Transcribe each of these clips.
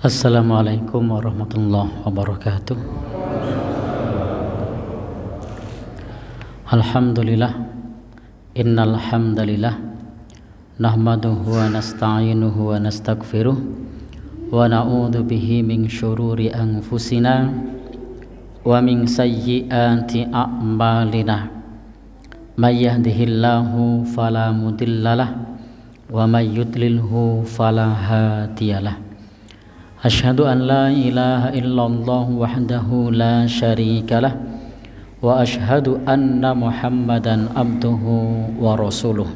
Assalamualaikum warahmatullahi wabarakatuh. Alhamdulillah Innal hamdalillah nahmaduhu wa nasta'inuhu wa nastaghfiruh wa na'udzu bihi min syururi anfusina wa min sayyiati a'malina. May yahdihillahu fala mudhillalah wa may yudlilhu fala أشهد أن لا إله إلا الله وحده لا شريك له وأشهد أن محمدا عبده ورسوله.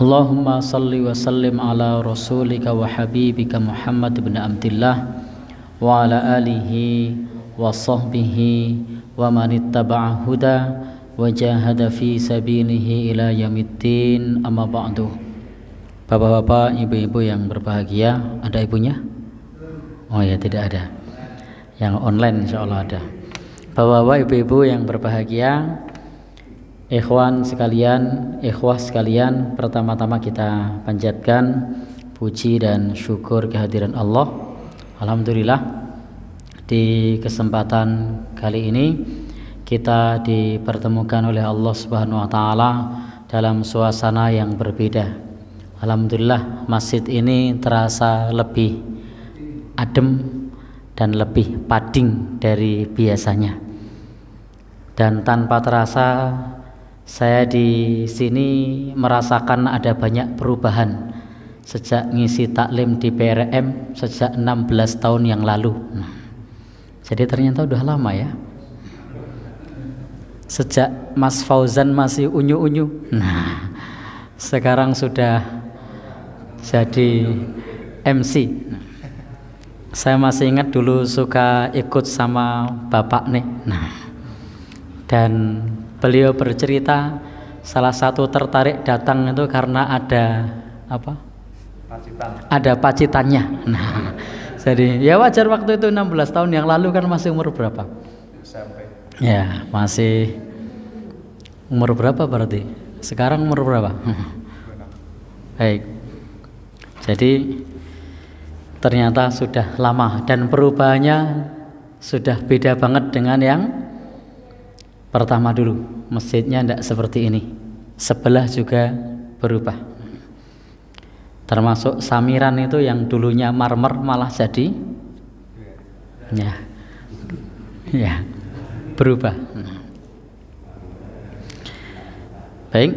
اللهم صل وسلم على رسولك وحبيبك محمد بن عبد الله وعلى آله وصحبه ومن اتبع هدى وجاهد في سبيله إلى يوم الدين أما بعده Bapak-bapak, ibu-ibu yang berbahagia, ada ibunya? Oh ya, tidak ada. Yang online insya Allah ada. Bapak-bapak, ibu-ibu yang berbahagia, ikhwan sekalian, ikhwah sekalian, pertama-tama kita panjatkan puji dan syukur kehadiran Allah. Alhamdulillah di kesempatan kali ini kita dipertemukan oleh Allah Subhanahu wa taala dalam suasana yang berbeda Alhamdulillah masjid ini terasa lebih adem dan lebih pading dari biasanya. Dan tanpa terasa saya di sini merasakan ada banyak perubahan sejak ngisi taklim di PRM sejak 16 tahun yang lalu. Nah, jadi ternyata udah lama ya. Sejak Mas Fauzan masih unyu-unyu. Nah, sekarang sudah jadi MC. Saya masih ingat dulu suka ikut sama bapak nih. Nah, dan beliau bercerita salah satu tertarik datang itu karena ada apa? Pacitan. Ada pacitannya. Nah, jadi ya wajar waktu itu 16 tahun yang lalu kan masih umur berapa? SMP. Ya, masih umur berapa berarti? Sekarang umur berapa? Baik. Jadi ternyata sudah lama dan perubahannya sudah beda banget dengan yang pertama dulu. Masjidnya tidak seperti ini. Sebelah juga berubah. Termasuk samiran itu yang dulunya marmer malah jadi ya. Ya. Berubah. Baik.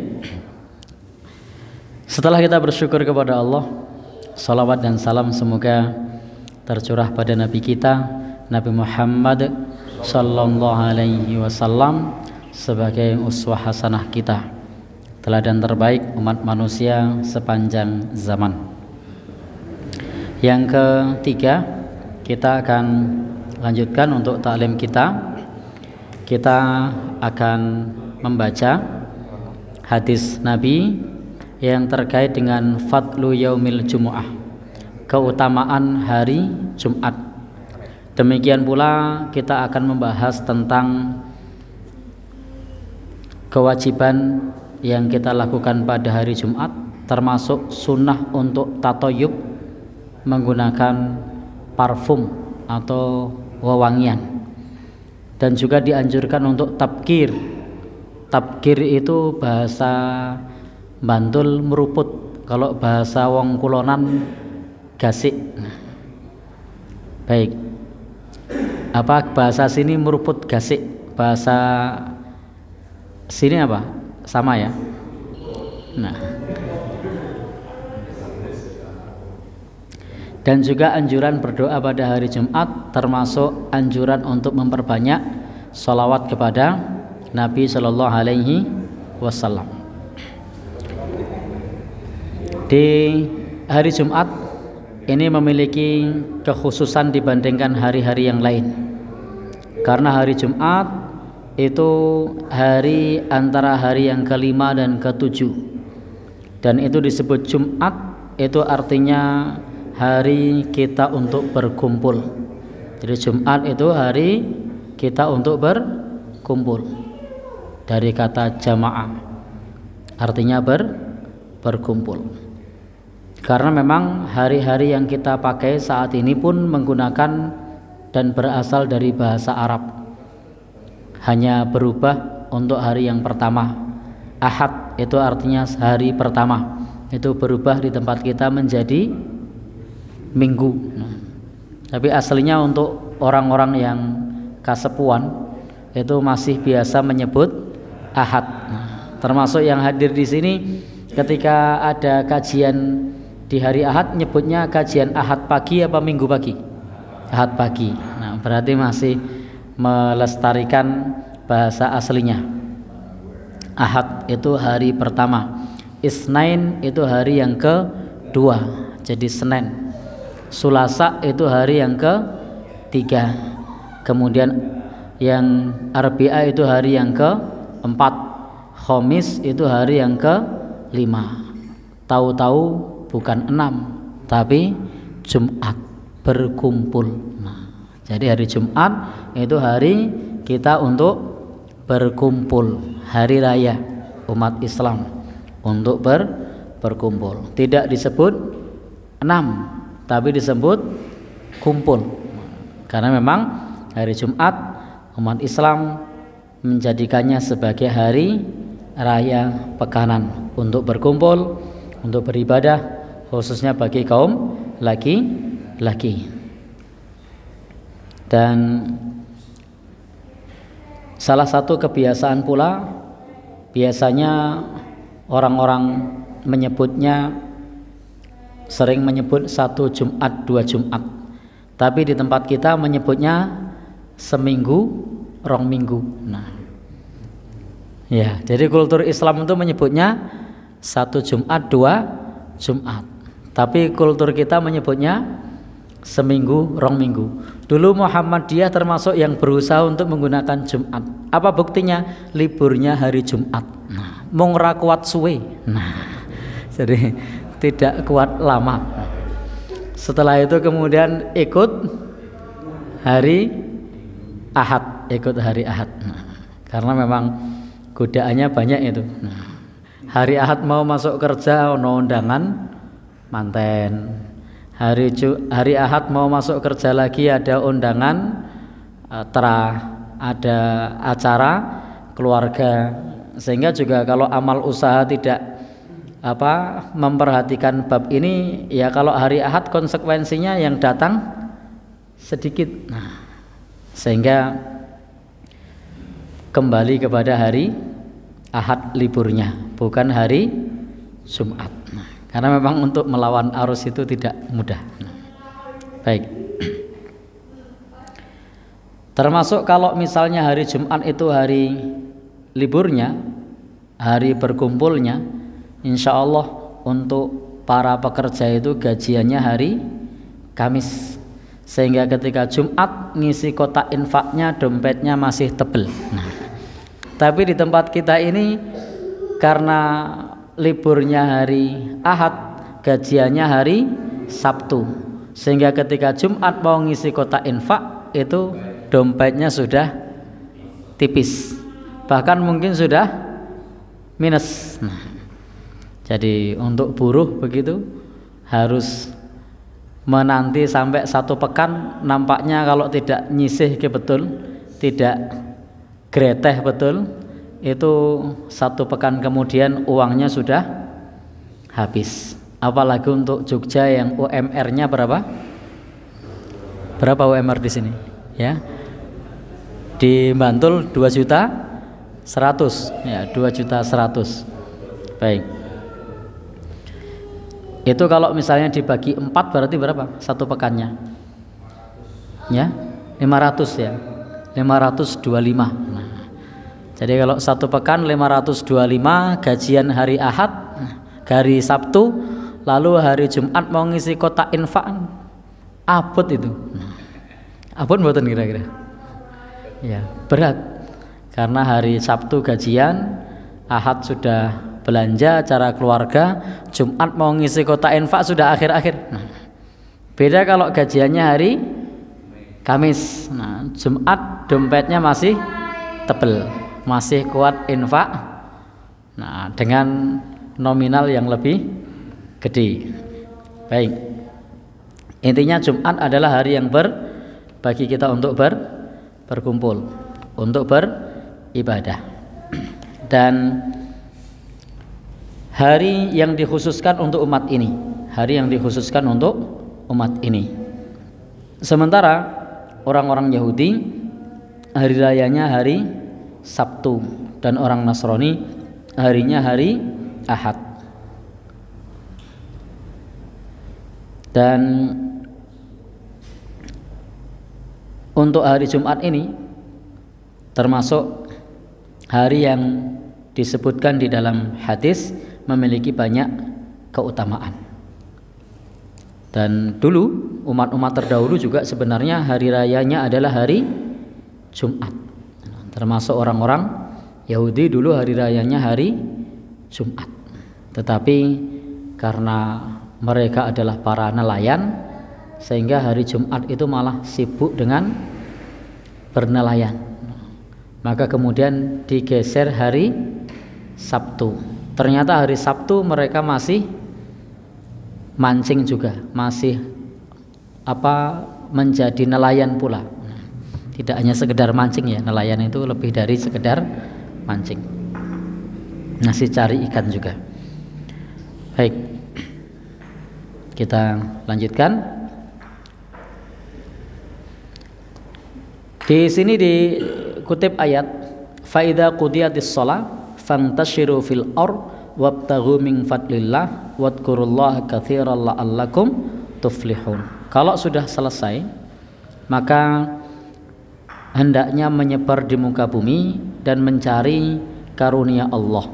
Setelah kita bersyukur kepada Allah, Salawat dan salam semoga tercurah pada Nabi kita Nabi Muhammad Sallallahu Alaihi Wasallam sebagai uswah hasanah kita teladan terbaik umat manusia sepanjang zaman. Yang ketiga kita akan lanjutkan untuk taklim kita. Kita akan membaca hadis Nabi yang terkait dengan fadlu yaumil jumu'ah keutamaan hari Jumat. Demikian pula kita akan membahas tentang kewajiban yang kita lakukan pada hari Jumat termasuk sunnah untuk tatoyub menggunakan parfum atau wewangian. Dan juga dianjurkan untuk tabkir. Tabkir itu bahasa Bantul meruput. Kalau bahasa wong kulonan gasik. Baik. Apa bahasa sini meruput gasik? Bahasa sini apa? Sama ya? Nah. Dan juga anjuran berdoa pada hari Jumat termasuk anjuran untuk memperbanyak salawat kepada Nabi Shallallahu Alaihi Wasallam di hari Jumat ini memiliki kekhususan dibandingkan hari-hari yang lain. Karena hari Jumat itu hari antara hari yang kelima dan ketujuh. Dan itu disebut Jumat itu artinya hari kita untuk berkumpul. Jadi Jumat itu hari kita untuk berkumpul. Dari kata jamaah artinya ber berkumpul. Karena memang hari-hari yang kita pakai saat ini pun menggunakan dan berasal dari bahasa Arab. Hanya berubah untuk hari yang pertama. Ahad itu artinya hari pertama. Itu berubah di tempat kita menjadi minggu. Tapi aslinya untuk orang-orang yang kasepuan itu masih biasa menyebut ahad. Termasuk yang hadir di sini ketika ada kajian di hari ahad nyebutnya kajian ahad pagi apa minggu pagi? Ahad pagi. Nah berarti masih melestarikan bahasa aslinya. Ahad itu hari pertama. Isnain itu hari yang kedua. Jadi senin. Sulasa itu hari yang ke tiga kemudian yang Arbia itu hari yang ke empat Khomis itu hari yang ke lima tahu-tahu bukan enam tapi Jumat berkumpul. Nah, jadi hari Jumat itu hari kita untuk berkumpul hari raya umat Islam untuk ber, berkumpul. Tidak disebut enam tapi disebut kumpul. Karena memang hari Jumat umat Islam menjadikannya sebagai hari raya pekanan untuk berkumpul untuk beribadah khususnya bagi kaum laki-laki. Dan salah satu kebiasaan pula biasanya orang-orang menyebutnya sering menyebut satu Jumat dua Jumat. Tapi di tempat kita menyebutnya seminggu rong minggu. Nah ya jadi kultur Islam itu menyebutnya satu Jumat dua Jumat tapi kultur kita menyebutnya seminggu rong minggu dulu Muhammadiyah termasuk yang berusaha untuk menggunakan Jumat apa buktinya liburnya hari Jumat nah mong kuat suwe nah jadi tidak kuat lama. Setelah itu kemudian ikut hari Ahad, ikut hari Ahad. Nah, karena memang godaannya banyak itu. Nah, hari Ahad mau masuk kerja ono undangan manten. Hari hari Ahad mau masuk kerja lagi ada undangan uh, terah, ada acara keluarga. Sehingga juga kalau amal usaha tidak apa memperhatikan bab ini ya kalau hari Ahad konsekuensinya yang datang sedikit nah sehingga kembali kepada hari Ahad liburnya bukan hari Jumat karena memang untuk melawan arus itu tidak mudah. Baik. Termasuk kalau misalnya hari Jumat itu hari liburnya hari berkumpulnya insya Allah untuk para pekerja itu gajiannya hari Kamis. Sehingga ketika Jumat ngisi kotak infaknya dompetnya masih tebel. Nah, tapi di tempat kita ini karena liburnya hari Ahad gajiannya hari Sabtu. Sehingga ketika Jumat mau ngisi kotak infak itu dompetnya sudah tipis. Bahkan mungkin sudah minus. Nah, jadi untuk buruh begitu harus menanti sampai satu pekan. Nampaknya kalau tidak nyisih ke betul tidak greteh betul itu satu pekan kemudian uangnya sudah habis. Apalagi untuk Jogja yang UMR-nya berapa? Berapa UMR di sini? Ya. Di Bantul 2 juta 100 ya 2 juta 100 baik. Itu kalau misalnya dibagi empat berarti berapa satu pekannya? Ya, 500 ya. 525. Nah, jadi kalau satu pekan 525 gajian hari Ahad, hari Sabtu, lalu hari Jumat mau ngisi kotak infak abot itu. Abot buatan kira-kira? Ya, berat. Karena hari Sabtu gajian, Ahad sudah belanja cara keluarga Jumat mau ngisi kota infak sudah akhir-akhir nah, beda kalau gajiannya hari Kamis nah, Jumat dompetnya masih tebel masih kuat infak nah dengan nominal yang lebih gede Baik. Intinya Jumat adalah hari yang ber bagi kita untuk ber berkumpul, untuk beribadah. Dan hari yang dikhususkan untuk umat ini, hari yang dikhususkan untuk umat ini. Sementara orang-orang Yahudi hari rayanya hari Sabtu dan orang Nasrani harinya hari Ahad. Dan untuk hari Jumat ini termasuk hari yang disebutkan di dalam hadis memiliki banyak keutamaan. Dan dulu umat-umat terdahulu juga sebenarnya hari rayanya adalah hari Jumat. Termasuk orang-orang Yahudi dulu hari rayanya hari Jumat. Tetapi karena mereka adalah para nelayan sehingga hari Jumat itu malah sibuk dengan bernelayan. Maka kemudian digeser hari Sabtu. Ternyata hari Sabtu mereka masih mancing juga, masih apa menjadi nelayan pula. Tidak hanya sekedar mancing ya, nelayan itu lebih dari sekedar mancing. Masih cari ikan juga. Baik. Kita lanjutkan. Di sini dikutip ayat faida qudiyatis shalah fantashiru fil ar wabtaghu min fadlillah wadkurullaha katsiran la'allakum tuflihun. Kalau sudah selesai maka hendaknya menyebar di muka bumi dan mencari karunia Allah.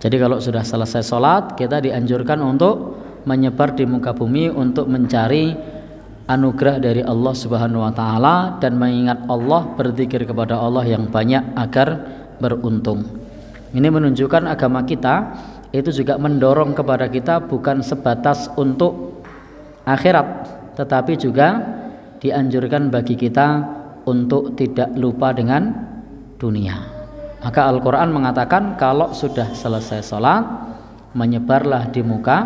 jadi kalau sudah selesai sholat kita dianjurkan untuk menyebar di muka bumi untuk mencari anugerah dari Allah Subhanahu wa taala dan mengingat Allah, berzikir kepada Allah yang banyak agar beruntung. Ini menunjukkan agama kita itu juga mendorong kepada kita bukan sebatas untuk akhirat, tetapi juga dianjurkan bagi kita untuk tidak lupa dengan dunia. Maka Al-Qur'an mengatakan kalau sudah selesai sholat menyebarlah di muka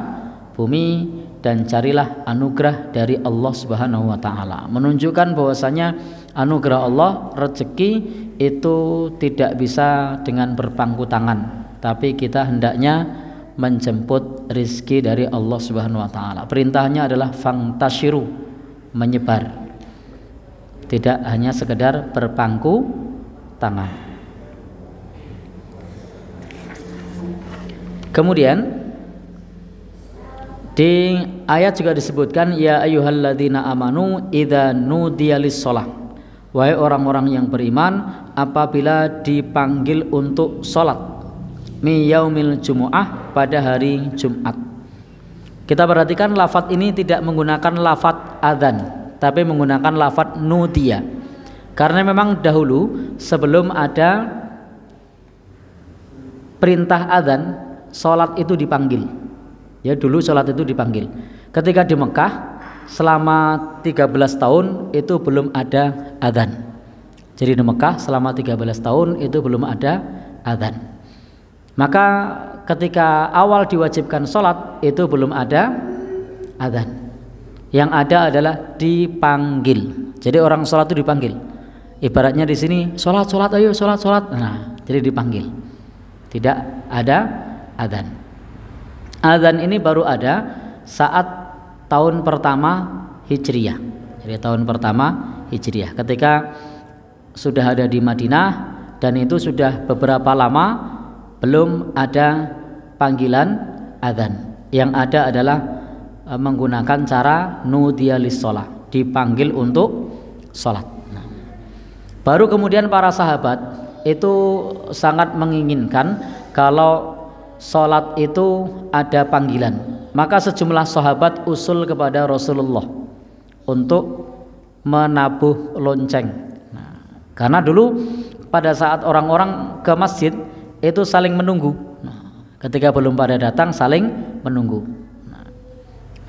bumi dan carilah anugerah dari Allah Subhanahu wa taala. Menunjukkan bahwasanya anugerah Allah rezeki itu tidak bisa dengan berpangku tangan, tapi kita hendaknya menjemput rizki dari Allah Subhanahu wa taala. Perintahnya adalah fangtashiru, menyebar. Tidak hanya sekedar berpangku tangan. Kemudian di ayat juga disebutkan ya ayyuhalladzina amanu idza nudiya lis-shalah. Wahai orang-orang yang beriman apabila dipanggil untuk salat mi yaumil jumu'ah pada hari Jumat. Kita perhatikan lafat ini tidak menggunakan lafat adzan, tapi menggunakan lafat nudia. Karena memang dahulu sebelum ada perintah adzan, salat itu dipanggil. Ya dulu sholat itu dipanggil. Ketika di Mekah selama 13 tahun itu belum ada adzan. Jadi di Mekah selama 13 tahun itu belum ada adzan. Maka ketika awal diwajibkan sholat itu belum ada adzan. Yang ada adalah dipanggil. Jadi orang sholat itu dipanggil. Ibaratnya di sini sholat sholat ayo sholat sholat. Nah jadi dipanggil. Tidak ada adzan. Adzan ini baru ada saat tahun pertama Hijriyah. Jadi tahun pertama Hijriyah ketika sudah ada di Madinah dan itu sudah beberapa lama belum ada panggilan adzan. Yang ada adalah menggunakan cara nudialis sholat, dipanggil untuk sholat. Nah, baru kemudian para sahabat itu sangat menginginkan kalau sholat itu ada panggilan. Maka sejumlah sahabat usul kepada Rasulullah untuk menabuh lonceng. Nah, karena dulu pada saat orang-orang ke masjid itu saling menunggu. Nah, ketika belum pada datang saling menunggu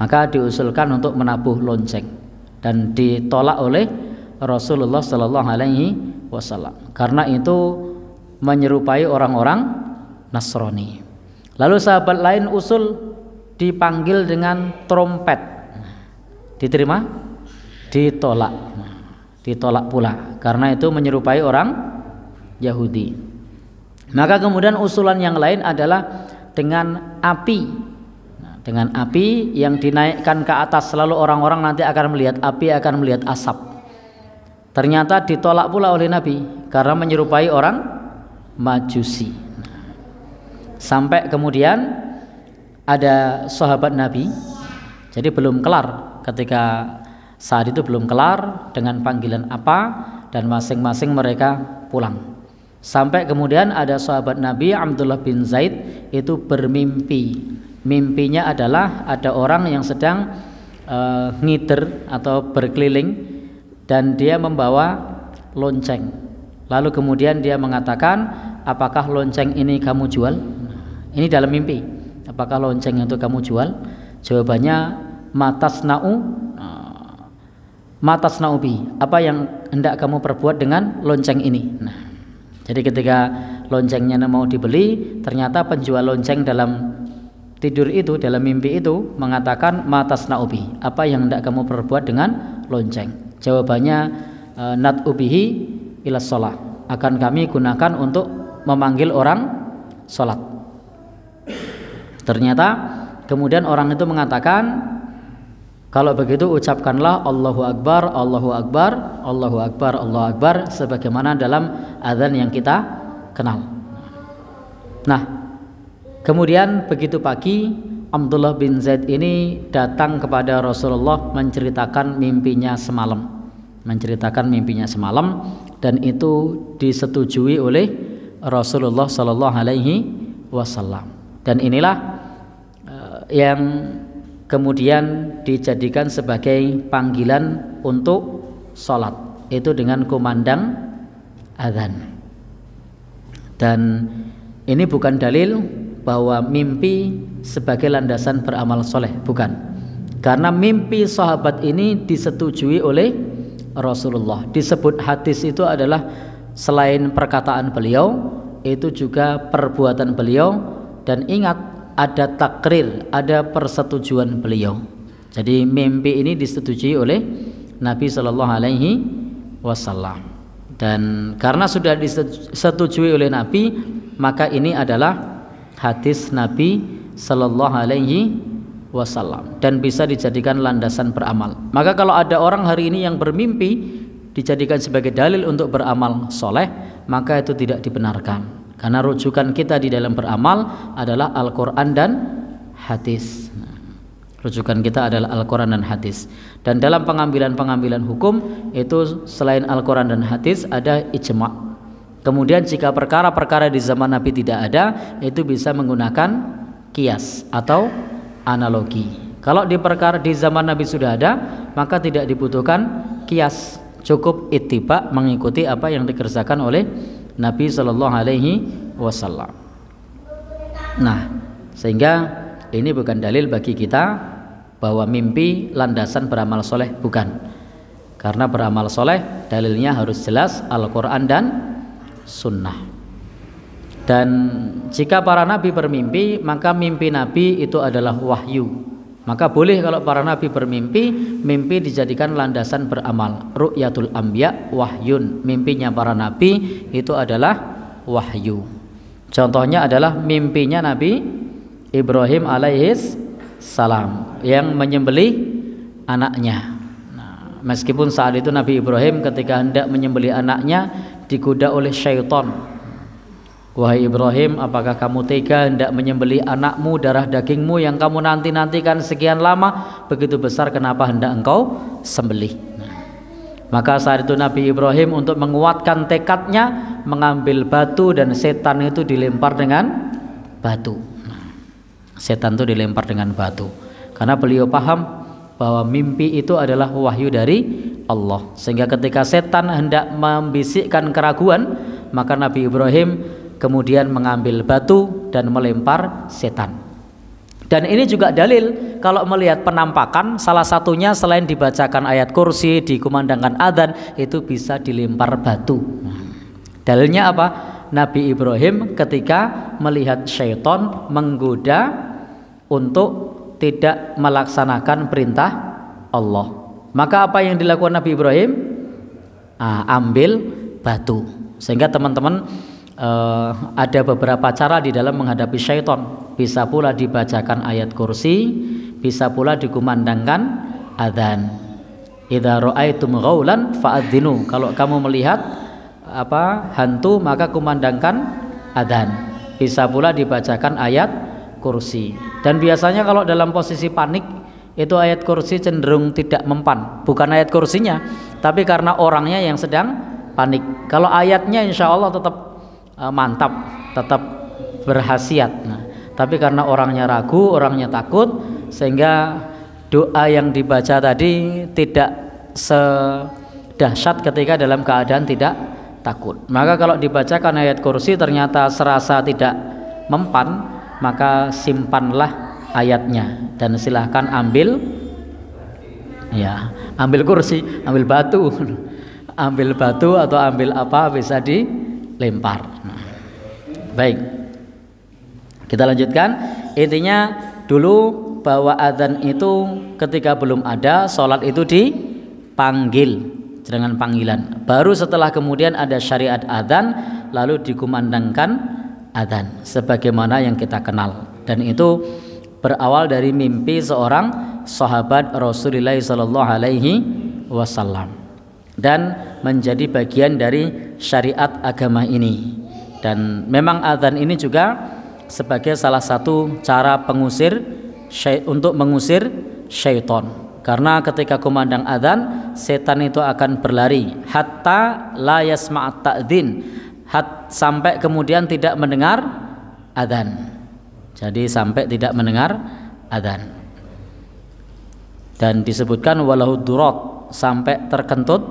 maka diusulkan untuk menabuh lonceng dan ditolak oleh Rasulullah Shallallahu Alaihi Wasallam karena itu menyerupai orang-orang Nasrani. Lalu sahabat lain usul dipanggil dengan trompet. Diterima? Ditolak. Ditolak pula karena itu menyerupai orang Yahudi. Maka kemudian usulan yang lain adalah dengan api. Dengan api yang dinaikkan ke atas selalu orang-orang nanti akan melihat api akan melihat asap. Ternyata ditolak pula oleh Nabi karena menyerupai orang Majusi. Sampai kemudian ada sahabat Nabi. Jadi belum kelar ketika saat itu belum kelar dengan panggilan apa dan masing-masing mereka pulang. Sampai kemudian ada sahabat Nabi Abdullah bin Zaid itu bermimpi. Mimpinya adalah ada orang yang sedang uh, ngiter atau berkeliling dan dia membawa lonceng. Lalu kemudian dia mengatakan, "Apakah lonceng ini kamu jual?" Ini dalam mimpi. Apakah lonceng itu kamu jual? Jawabannya matas nau nah, matas naubi. Apa yang hendak kamu perbuat dengan lonceng ini? Nah, jadi ketika loncengnya mau dibeli, ternyata penjual lonceng dalam tidur itu, dalam mimpi itu mengatakan matas naubi. Apa yang hendak kamu perbuat dengan lonceng? Jawabannya e, nat ubihi ilas sholat. Akan kami gunakan untuk memanggil orang sholat. Ternyata kemudian orang itu mengatakan kalau begitu ucapkanlah Allahu Akbar, Allahu Akbar, Allahu Akbar, Allahu Akbar sebagaimana dalam azan yang kita kenal. Nah, kemudian begitu pagi Abdullah bin Zaid ini datang kepada Rasulullah menceritakan mimpinya semalam. Menceritakan mimpinya semalam dan itu disetujui oleh Rasulullah Shallallahu alaihi wasallam. Dan inilah uh, yang kemudian dijadikan sebagai panggilan untuk sholat itu dengan kumandang adzan dan ini bukan dalil bahwa mimpi sebagai landasan beramal soleh bukan karena mimpi sahabat ini disetujui oleh Rasulullah disebut hadis itu adalah selain perkataan beliau itu juga perbuatan beliau dan ingat ada takrir, ada persetujuan beliau. Jadi mimpi ini disetujui oleh Nabi Shallallahu Alaihi Wasallam. Dan karena sudah disetujui oleh Nabi, maka ini adalah hadis Nabi Shallallahu Alaihi Wasallam dan bisa dijadikan landasan beramal. Maka kalau ada orang hari ini yang bermimpi dijadikan sebagai dalil untuk beramal soleh, maka itu tidak dibenarkan. Karena rujukan kita di dalam beramal adalah Al-Quran dan hadis. Rujukan kita adalah Al-Quran dan hadis. Dan dalam pengambilan-pengambilan hukum itu selain Al-Quran dan hadis ada ijma. Kemudian jika perkara-perkara di zaman Nabi tidak ada, itu bisa menggunakan kias atau analogi. Kalau di perkara di zaman Nabi sudah ada, maka tidak dibutuhkan kias. Cukup ittiba mengikuti apa yang dikerjakan oleh Nabi Shallallahu Alaihi Wasallam. Nah, sehingga ini bukan dalil bagi kita bahwa mimpi landasan beramal soleh bukan. Karena beramal soleh dalilnya harus jelas Al-Quran dan Sunnah. Dan jika para nabi bermimpi, maka mimpi nabi itu adalah wahyu. Maka boleh kalau para nabi bermimpi, mimpi dijadikan landasan beramal. Ru'yatul anbiya wahyun. Mimpinya para nabi itu adalah wahyu. Contohnya adalah mimpinya Nabi Ibrahim alaihis salam yang menyembelih anaknya. Nah, meskipun saat itu Nabi Ibrahim ketika hendak menyembelih anaknya digoda oleh syaitan Wahai Ibrahim, apakah kamu tega hendak menyembeli anakmu darah dagingmu yang kamu nanti-nantikan sekian lama begitu besar kenapa hendak engkau sembelih? Nah, maka saat itu Nabi Ibrahim untuk menguatkan tekadnya mengambil batu dan setan itu dilempar dengan batu. Nah, setan itu dilempar dengan batu karena beliau paham bahwa mimpi itu adalah wahyu dari Allah sehingga ketika setan hendak membisikkan keraguan maka Nabi Ibrahim kemudian mengambil batu dan melempar setan. Dan ini juga dalil kalau melihat penampakan salah satunya selain dibacakan ayat kursi, dikumandangkan adzan itu bisa dilempar batu. Dalilnya apa? Nabi Ibrahim ketika melihat syaitan menggoda untuk tidak melaksanakan perintah Allah. Maka apa yang dilakukan Nabi Ibrahim? Ah, ambil batu. Sehingga teman-teman eh, ada beberapa cara di dalam menghadapi syaitan. Bisa pula dibacakan ayat kursi, bisa pula dikumandangkan adzan. Idza ra'aitum ghaulan fa'adzinu. Kalau kamu melihat apa hantu maka kumandangkan adzan. Bisa pula dibacakan ayat kursi. Dan biasanya kalau dalam posisi panik itu ayat kursi cenderung tidak mempan. Bukan ayat kursinya tapi karena orangnya yang sedang panik. Kalau ayatnya insya Allah tetap uh, mantap tetap berhasiat. Nah, tapi karena orangnya ragu orangnya takut sehingga doa yang dibaca tadi tidak sedahsyat ketika dalam keadaan tidak takut. Maka kalau dibacakan ayat kursi ternyata serasa tidak mempan maka simpanlah ayatnya. Dan silahkan ambil ya ambil kursi ambil batu. Ambil batu atau ambil apa bisa dilempar. Baik. Kita lanjutkan. Intinya dulu bahwa adzan itu ketika belum ada sholat itu dipanggil. Dengan panggilan. Baru setelah kemudian ada syariat adzan lalu dikumandangkan adzan. Sebagaimana yang kita kenal. Dan itu berawal dari mimpi seorang sahabat Rasulullah Sallallahu Alaihi Wasallam dan menjadi bagian dari syariat agama ini. Dan memang adzan ini juga sebagai salah satu cara pengusir untuk mengusir syaitan. Karena ketika kumandang adzan setan itu akan berlari. Hatta la yasma'at ta'dzin. Sampai kemudian tidak mendengar adzan jadi sampai tidak mendengar adzan. Dan disebutkan walau durot sampai terkentut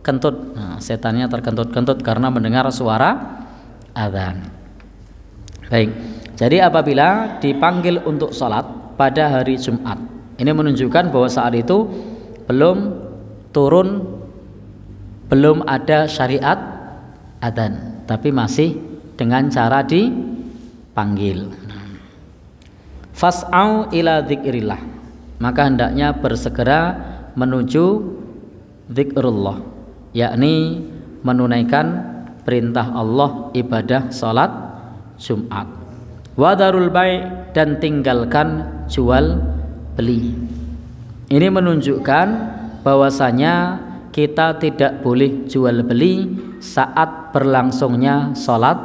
kentut. Nah, setannya terkentut-kentut karena mendengar suara adzan. Baik. Jadi apabila dipanggil untuk sholat pada hari Jumat, ini menunjukkan bahwa saat itu belum turun, belum ada syariat adzan, tapi masih dengan cara dipanggil fas'au ila dzikrillah maka hendaknya bersegera menuju zikrullah yakni menunaikan perintah Allah ibadah salat Jumat. Wadarul baik dan tinggalkan jual beli. Ini menunjukkan bahwasanya kita tidak boleh jual beli saat berlangsungnya salat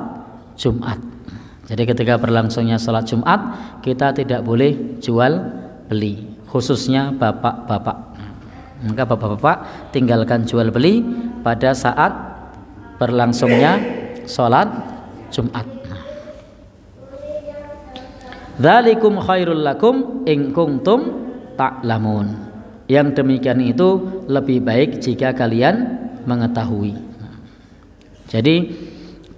Jumat jadi ketika berlangsungnya sholat Jumat kita tidak boleh jual beli khususnya bapak-bapak. Maka bapak-bapak tinggalkan jual beli pada saat berlangsungnya sholat Jumat. Dzalikum khairul lakum in kuntum ta'lamun. Yang demikian itu lebih baik jika kalian mengetahui. Jadi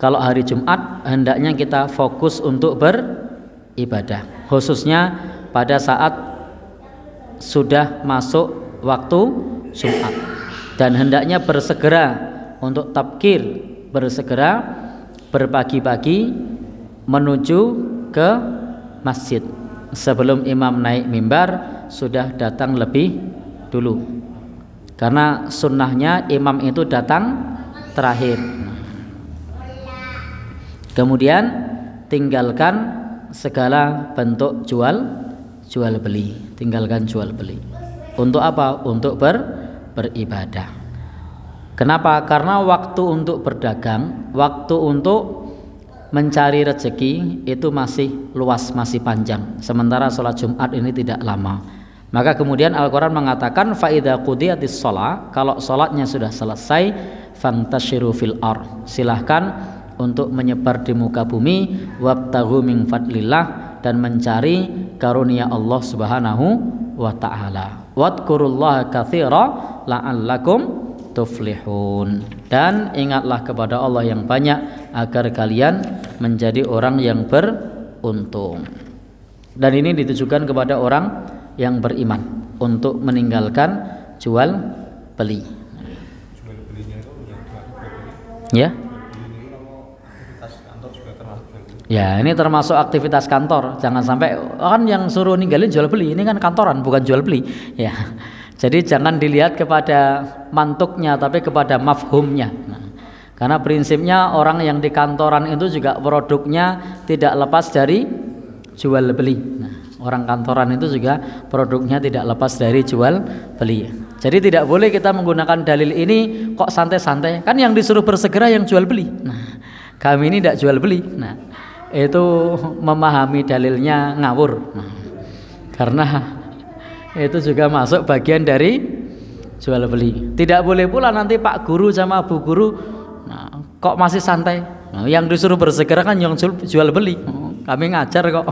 kalau hari Jumat hendaknya kita fokus untuk beribadah. Khususnya pada saat sudah masuk waktu Jumat. Dan hendaknya bersegera untuk tabkir bersegera berpagi-pagi menuju ke masjid. Sebelum imam naik mimbar sudah datang lebih dulu. Karena sunnahnya imam itu datang terakhir Kemudian tinggalkan segala bentuk jual jual beli, tinggalkan jual beli. Untuk apa? Untuk ber, beribadah. Kenapa? Karena waktu untuk berdagang, waktu untuk mencari rezeki itu masih luas, masih panjang. Sementara sholat Jumat ini tidak lama. Maka kemudian Al-Quran mengatakan faida qudiyatis sholat kalau sholatnya sudah selesai fantashiru fil ar silahkan untuk menyebar di muka bumi wabtaghu min fadlillah dan mencari karunia Allah Subhanahu wa taala. Wadkurullaha katsira la'allakum tuflihun. Dan ingatlah kepada Allah yang banyak agar kalian menjadi orang yang beruntung. Dan ini ditujukan kepada orang yang beriman untuk meninggalkan jual beli. Ya, ini termasuk aktivitas kantor. Jangan sampai kan yang suruh ninggalin jual beli. Ini kan kantoran, bukan jual beli. Ya. Jadi jangan dilihat kepada mantuknya tapi kepada mafhumnya. Nah, karena prinsipnya orang yang di kantoran itu juga produknya tidak lepas dari jual beli. Nah, orang kantoran itu juga produknya tidak lepas dari jual beli. Jadi tidak boleh kita menggunakan dalil ini kok santai-santai. Kan yang disuruh bersegera yang jual beli. Nah, kami ini tidak jual beli. Nah, itu memahami dalilnya ngawur. Karena itu juga masuk bagian dari jual beli. Tidak boleh pula nanti pak guru sama bu guru nah, kok masih santai? Nah, yang disuruh bersegera kan yang jual beli. Kami ngajar kok.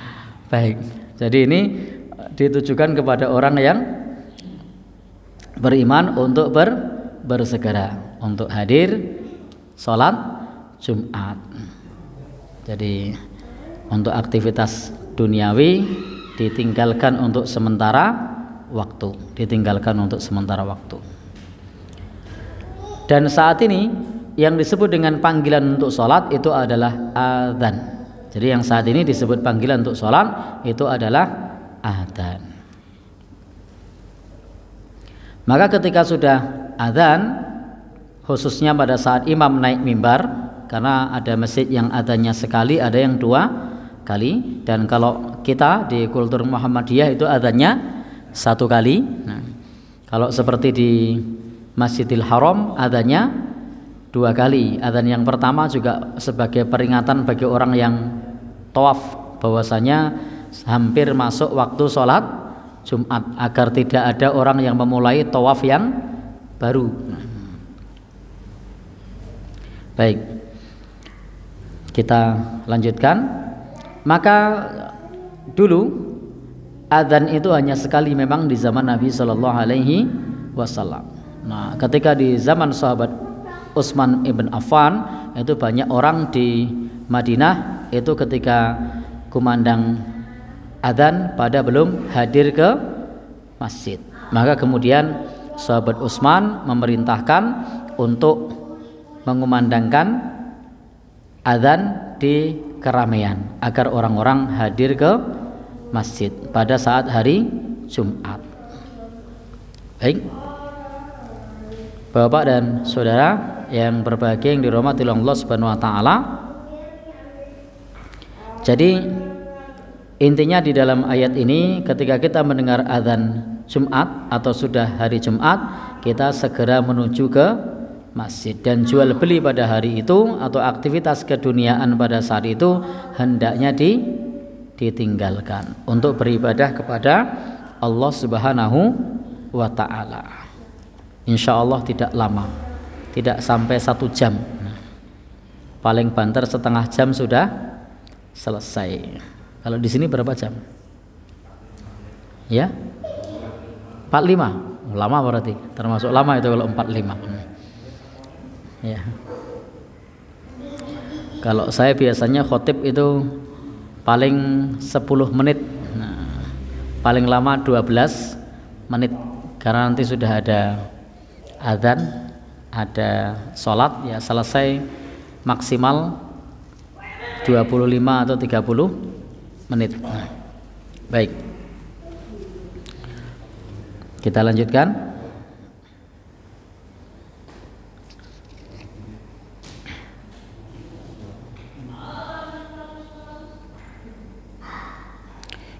Baik. Jadi ini ditujukan kepada orang yang beriman untuk ber, bersegera. Untuk hadir sholat Jumat jadi untuk aktivitas duniawi ditinggalkan untuk sementara waktu, ditinggalkan untuk sementara waktu. Dan saat ini yang disebut dengan panggilan untuk sholat itu adalah adzan. Jadi yang saat ini disebut panggilan untuk sholat itu adalah adzan. Maka ketika sudah adzan, khususnya pada saat imam naik mimbar, karena ada masjid yang adanya sekali ada yang dua kali dan kalau kita di kultur Muhammadiyah itu adanya satu kali nah, kalau seperti di Masjidil Haram adanya dua kali adzan yang pertama juga sebagai peringatan bagi orang yang tawaf bahwasanya hampir masuk waktu sholat Jumat agar tidak ada orang yang memulai tawaf yang baru. Nah. Baik. Kita lanjutkan. Maka dulu adzan itu hanya sekali memang di zaman Nabi Shallallahu Alaihi Wasallam. Nah, ketika di zaman sahabat Utsman ibn Affan itu banyak orang di Madinah itu ketika kumandang adzan pada belum hadir ke masjid. Maka kemudian sahabat Utsman memerintahkan untuk mengumandangkan adzan di keramaian agar orang-orang hadir ke masjid pada saat hari Jumat. Baik. Bapak dan saudara yang berbahagia yang dirahmati Allah Subhanahu wa taala. Jadi intinya di dalam ayat ini ketika kita mendengar adzan Jumat atau sudah hari Jumat, kita segera menuju ke masjid dan jual beli pada hari itu atau aktivitas keduniaan pada saat itu hendaknya di, ditinggalkan untuk beribadah kepada Allah Subhanahu wa taala. Insya Allah tidak lama, tidak sampai satu jam. paling banter setengah jam sudah selesai. Kalau di sini berapa jam? Ya, 45 lama berarti termasuk lama itu kalau 45 ya kalau saya biasanya khotib itu paling 10 menit. Nah, paling lama 12 menit. Karena nanti sudah ada adzan ada sholat ya selesai maksimal 25 atau 30 menit. Nah, baik. Kita lanjutkan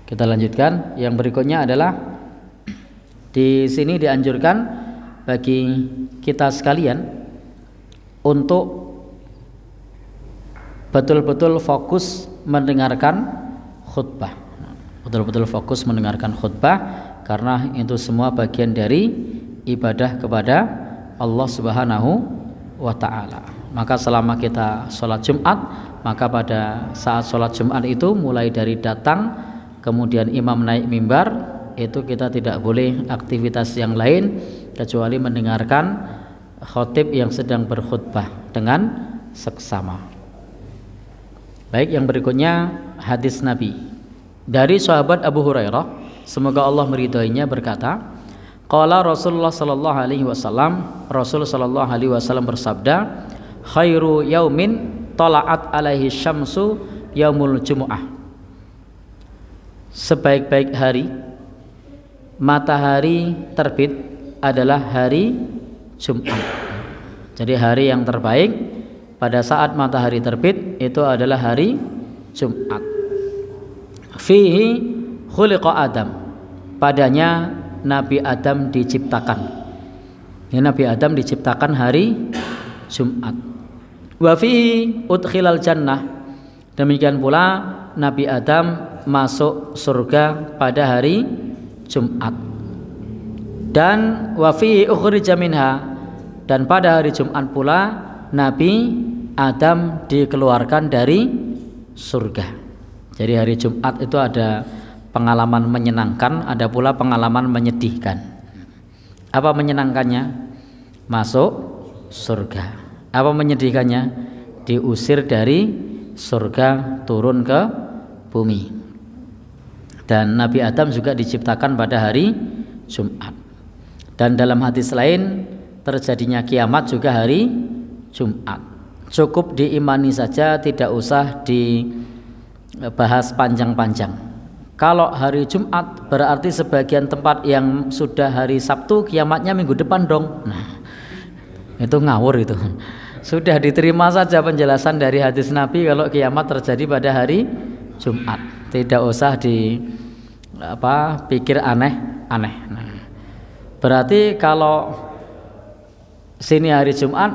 Kita lanjutkan. Yang berikutnya adalah di sini dianjurkan bagi kita sekalian untuk betul-betul fokus mendengarkan khutbah. Betul-betul fokus mendengarkan khutbah karena itu semua bagian dari ibadah kepada Allah Subhanahu wa taala. Maka selama kita sholat Jumat, maka pada saat sholat Jumat itu mulai dari datang kemudian imam naik mimbar itu kita tidak boleh aktivitas yang lain kecuali mendengarkan khotib yang sedang berkhutbah dengan seksama. Baik, yang berikutnya hadis Nabi dari sahabat Abu Hurairah, semoga Allah meridhoinya berkata, Qala Rasulullah sallallahu alaihi wasallam, Rasul sallallahu alaihi wasallam bersabda, khairu yaumin tala'at alaihi syamsu yaumul jumu'ah. Sebaik-baik hari matahari terbit adalah hari Jumat. Jadi hari yang terbaik pada saat matahari terbit itu adalah hari Jumat. Fihi khuliqa Adam. Padanya Nabi Adam diciptakan. Ya, Nabi Adam diciptakan hari Jumat. Wa fihi jannah. Demikian pula Nabi Adam masuk surga pada hari Jumat. Dan wa fihi ukhrija minha dan pada hari Jumat pula Nabi Adam dikeluarkan dari surga. Jadi hari Jumat itu ada pengalaman menyenangkan, ada pula pengalaman menyedihkan. Apa menyenangkannya? Masuk surga. Apa menyedihkannya? Diusir dari surga turun ke bumi. Dan Nabi Adam juga diciptakan pada hari Jumat. Dan dalam hadis lain terjadinya kiamat juga hari Jumat. Cukup diimani saja, tidak usah dibahas panjang-panjang. Kalau hari Jumat berarti sebagian tempat yang sudah hari Sabtu kiamatnya minggu depan dong. Nah, itu ngawur itu. Sudah diterima saja penjelasan dari hadis Nabi kalau kiamat terjadi pada hari Jumat. Tidak usah di apa pikir aneh-aneh. Nah, berarti kalau sini hari Jumat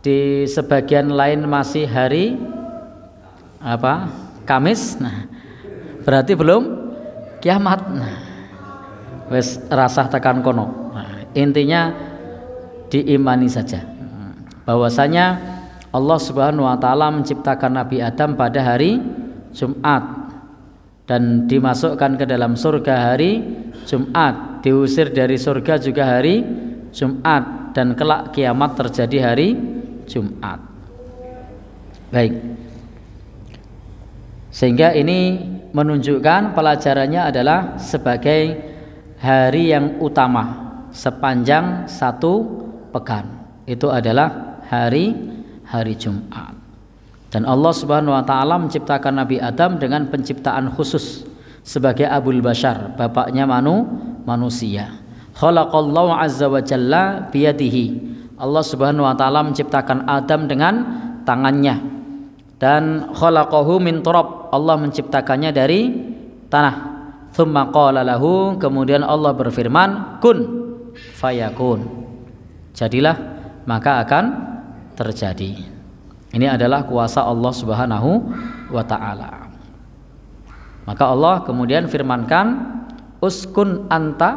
di sebagian lain masih hari apa Kamis. Nah, berarti belum kiamat nah wes rasa tekan kono nah, intinya diimani saja bahwasanya Allah Subhanahu wa taala menciptakan Nabi Adam pada hari Jumat dan dimasukkan ke dalam surga hari Jumat diusir dari surga juga hari Jumat dan kelak kiamat terjadi hari Jumat baik sehingga ini menunjukkan pelajarannya adalah sebagai hari yang utama sepanjang satu pekan. Itu adalah hari hari Jumat. Dan Allah Subhanahu wa taala menciptakan Nabi Adam dengan penciptaan khusus sebagai Abul Bashar, bapaknya manu manusia. Khalaqallahu azza wa jalla biyadihi. Allah Subhanahu wa taala menciptakan Adam dengan tangannya dan khalaqahu min turab Allah menciptakannya dari tanah thumma qala kemudian Allah berfirman kun fayakun jadilah maka akan terjadi ini adalah kuasa Allah Subhanahu wa taala maka Allah kemudian firmankan uskun anta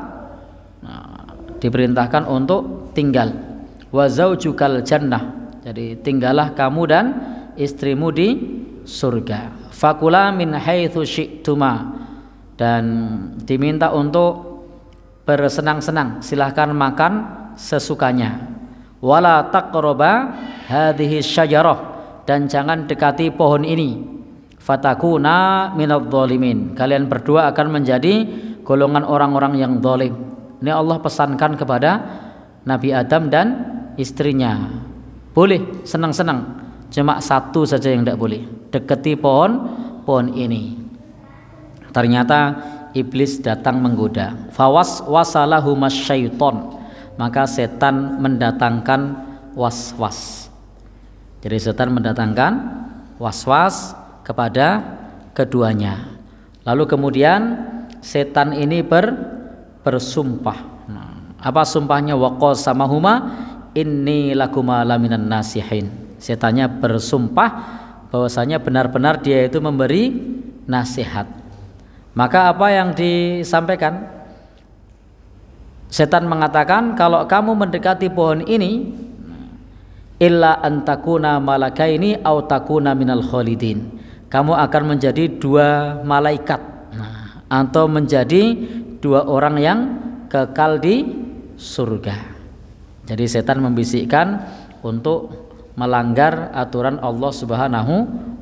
nah, diperintahkan untuk tinggal wa zaujukal jannah jadi tinggallah kamu dan istrimu di surga. Fakula min haitsu syi'tuma dan diminta untuk bersenang-senang, silahkan makan sesukanya. Wala taqraba hadhihi syajarah dan jangan dekati pohon ini. Fatakuna minadh dhalimin. Kalian berdua akan menjadi golongan orang-orang yang zalim. Ini Allah pesankan kepada Nabi Adam dan istrinya. Boleh senang-senang Cuma satu saja yang tidak boleh. Deketi pohon pohon ini. Ternyata iblis datang menggoda. Fawas wasalahu masyaiton. Maka setan mendatangkan was-was. Jadi setan mendatangkan was-was kepada keduanya. Lalu kemudian setan ini ber bersumpah. Nah, apa sumpahnya sama huma inni lakuma laminan nasihin setannya bersumpah bahwasanya benar-benar dia itu memberi nasihat. Maka apa yang disampaikan? Setan mengatakan kalau kamu mendekati pohon ini illa antakuna malakaini au takuna minal khalidin. Kamu akan menjadi dua malaikat nah, atau menjadi dua orang yang kekal di surga. Jadi setan membisikkan untuk melanggar aturan Allah Subhanahu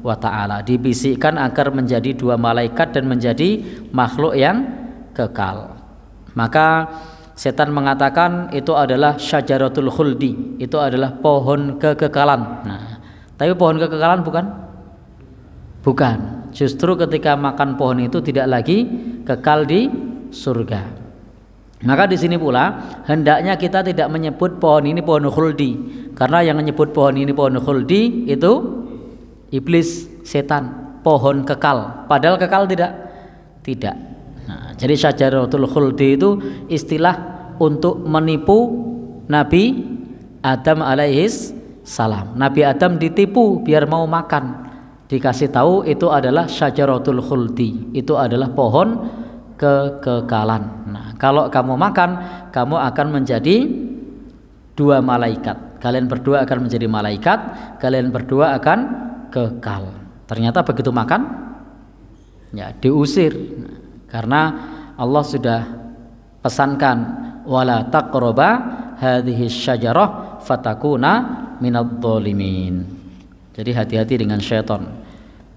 wa taala. Dibisikkan agar menjadi dua malaikat dan menjadi makhluk yang kekal. Maka setan mengatakan itu adalah syajaratul khuldi, itu adalah pohon kekekalan. Nah, tapi pohon kekekalan bukan? Bukan. Justru ketika makan pohon itu tidak lagi kekal di surga. Maka di sini pula hendaknya kita tidak menyebut pohon ini pohon khuldi karena yang menyebut pohon ini pohon khuldi itu iblis, setan, pohon kekal. Padahal kekal tidak? Tidak. Nah, jadi syajaratul khuldi itu istilah untuk menipu Nabi Adam alaihis salam. Nabi Adam ditipu biar mau makan. Dikasih tahu itu adalah syajaratul khuldi. Itu adalah pohon kekekalan. Nah, kalau kamu makan, kamu akan menjadi dua malaikat. Kalian berdua akan menjadi malaikat, kalian berdua akan kekal. Ternyata begitu makan, ya diusir. Karena Allah sudah pesankan wala taqraba hadhihi syajarah fatakuna minadh dhalimin. Jadi hati-hati dengan syaitan.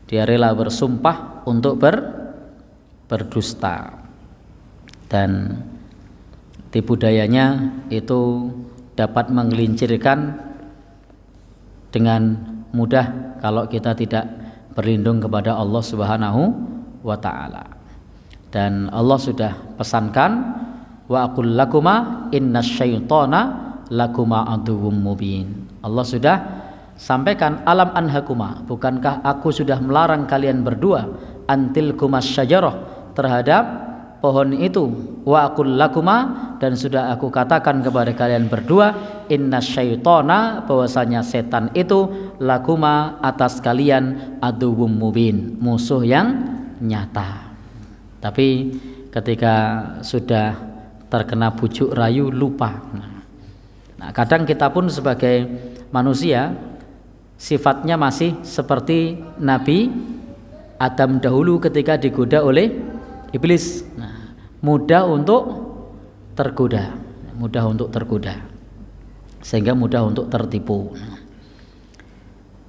Dia rela bersumpah untuk ber berdusta dan tipu dayanya itu dapat menggelincirkan dengan mudah kalau kita tidak berlindung kepada Allah Subhanahu wa taala. Dan Allah sudah pesankan wa aqul lakuma innasyaitana lakuma aduwwum mubin. Allah sudah sampaikan alam anhakuma bukankah aku sudah melarang kalian berdua antil kumas syajarah terhadap pohon itu wa aqul lakuma dan sudah aku katakan kepada kalian berdua inna syaitona bahwasanya setan itu lakuma atas kalian aduwum mubin musuh yang nyata tapi ketika sudah terkena bujuk rayu lupa nah kadang kita pun sebagai manusia sifatnya masih seperti Nabi Adam dahulu ketika digoda oleh iblis nah mudah untuk tergoda, mudah untuk tergoda. Sehingga mudah untuk tertipu.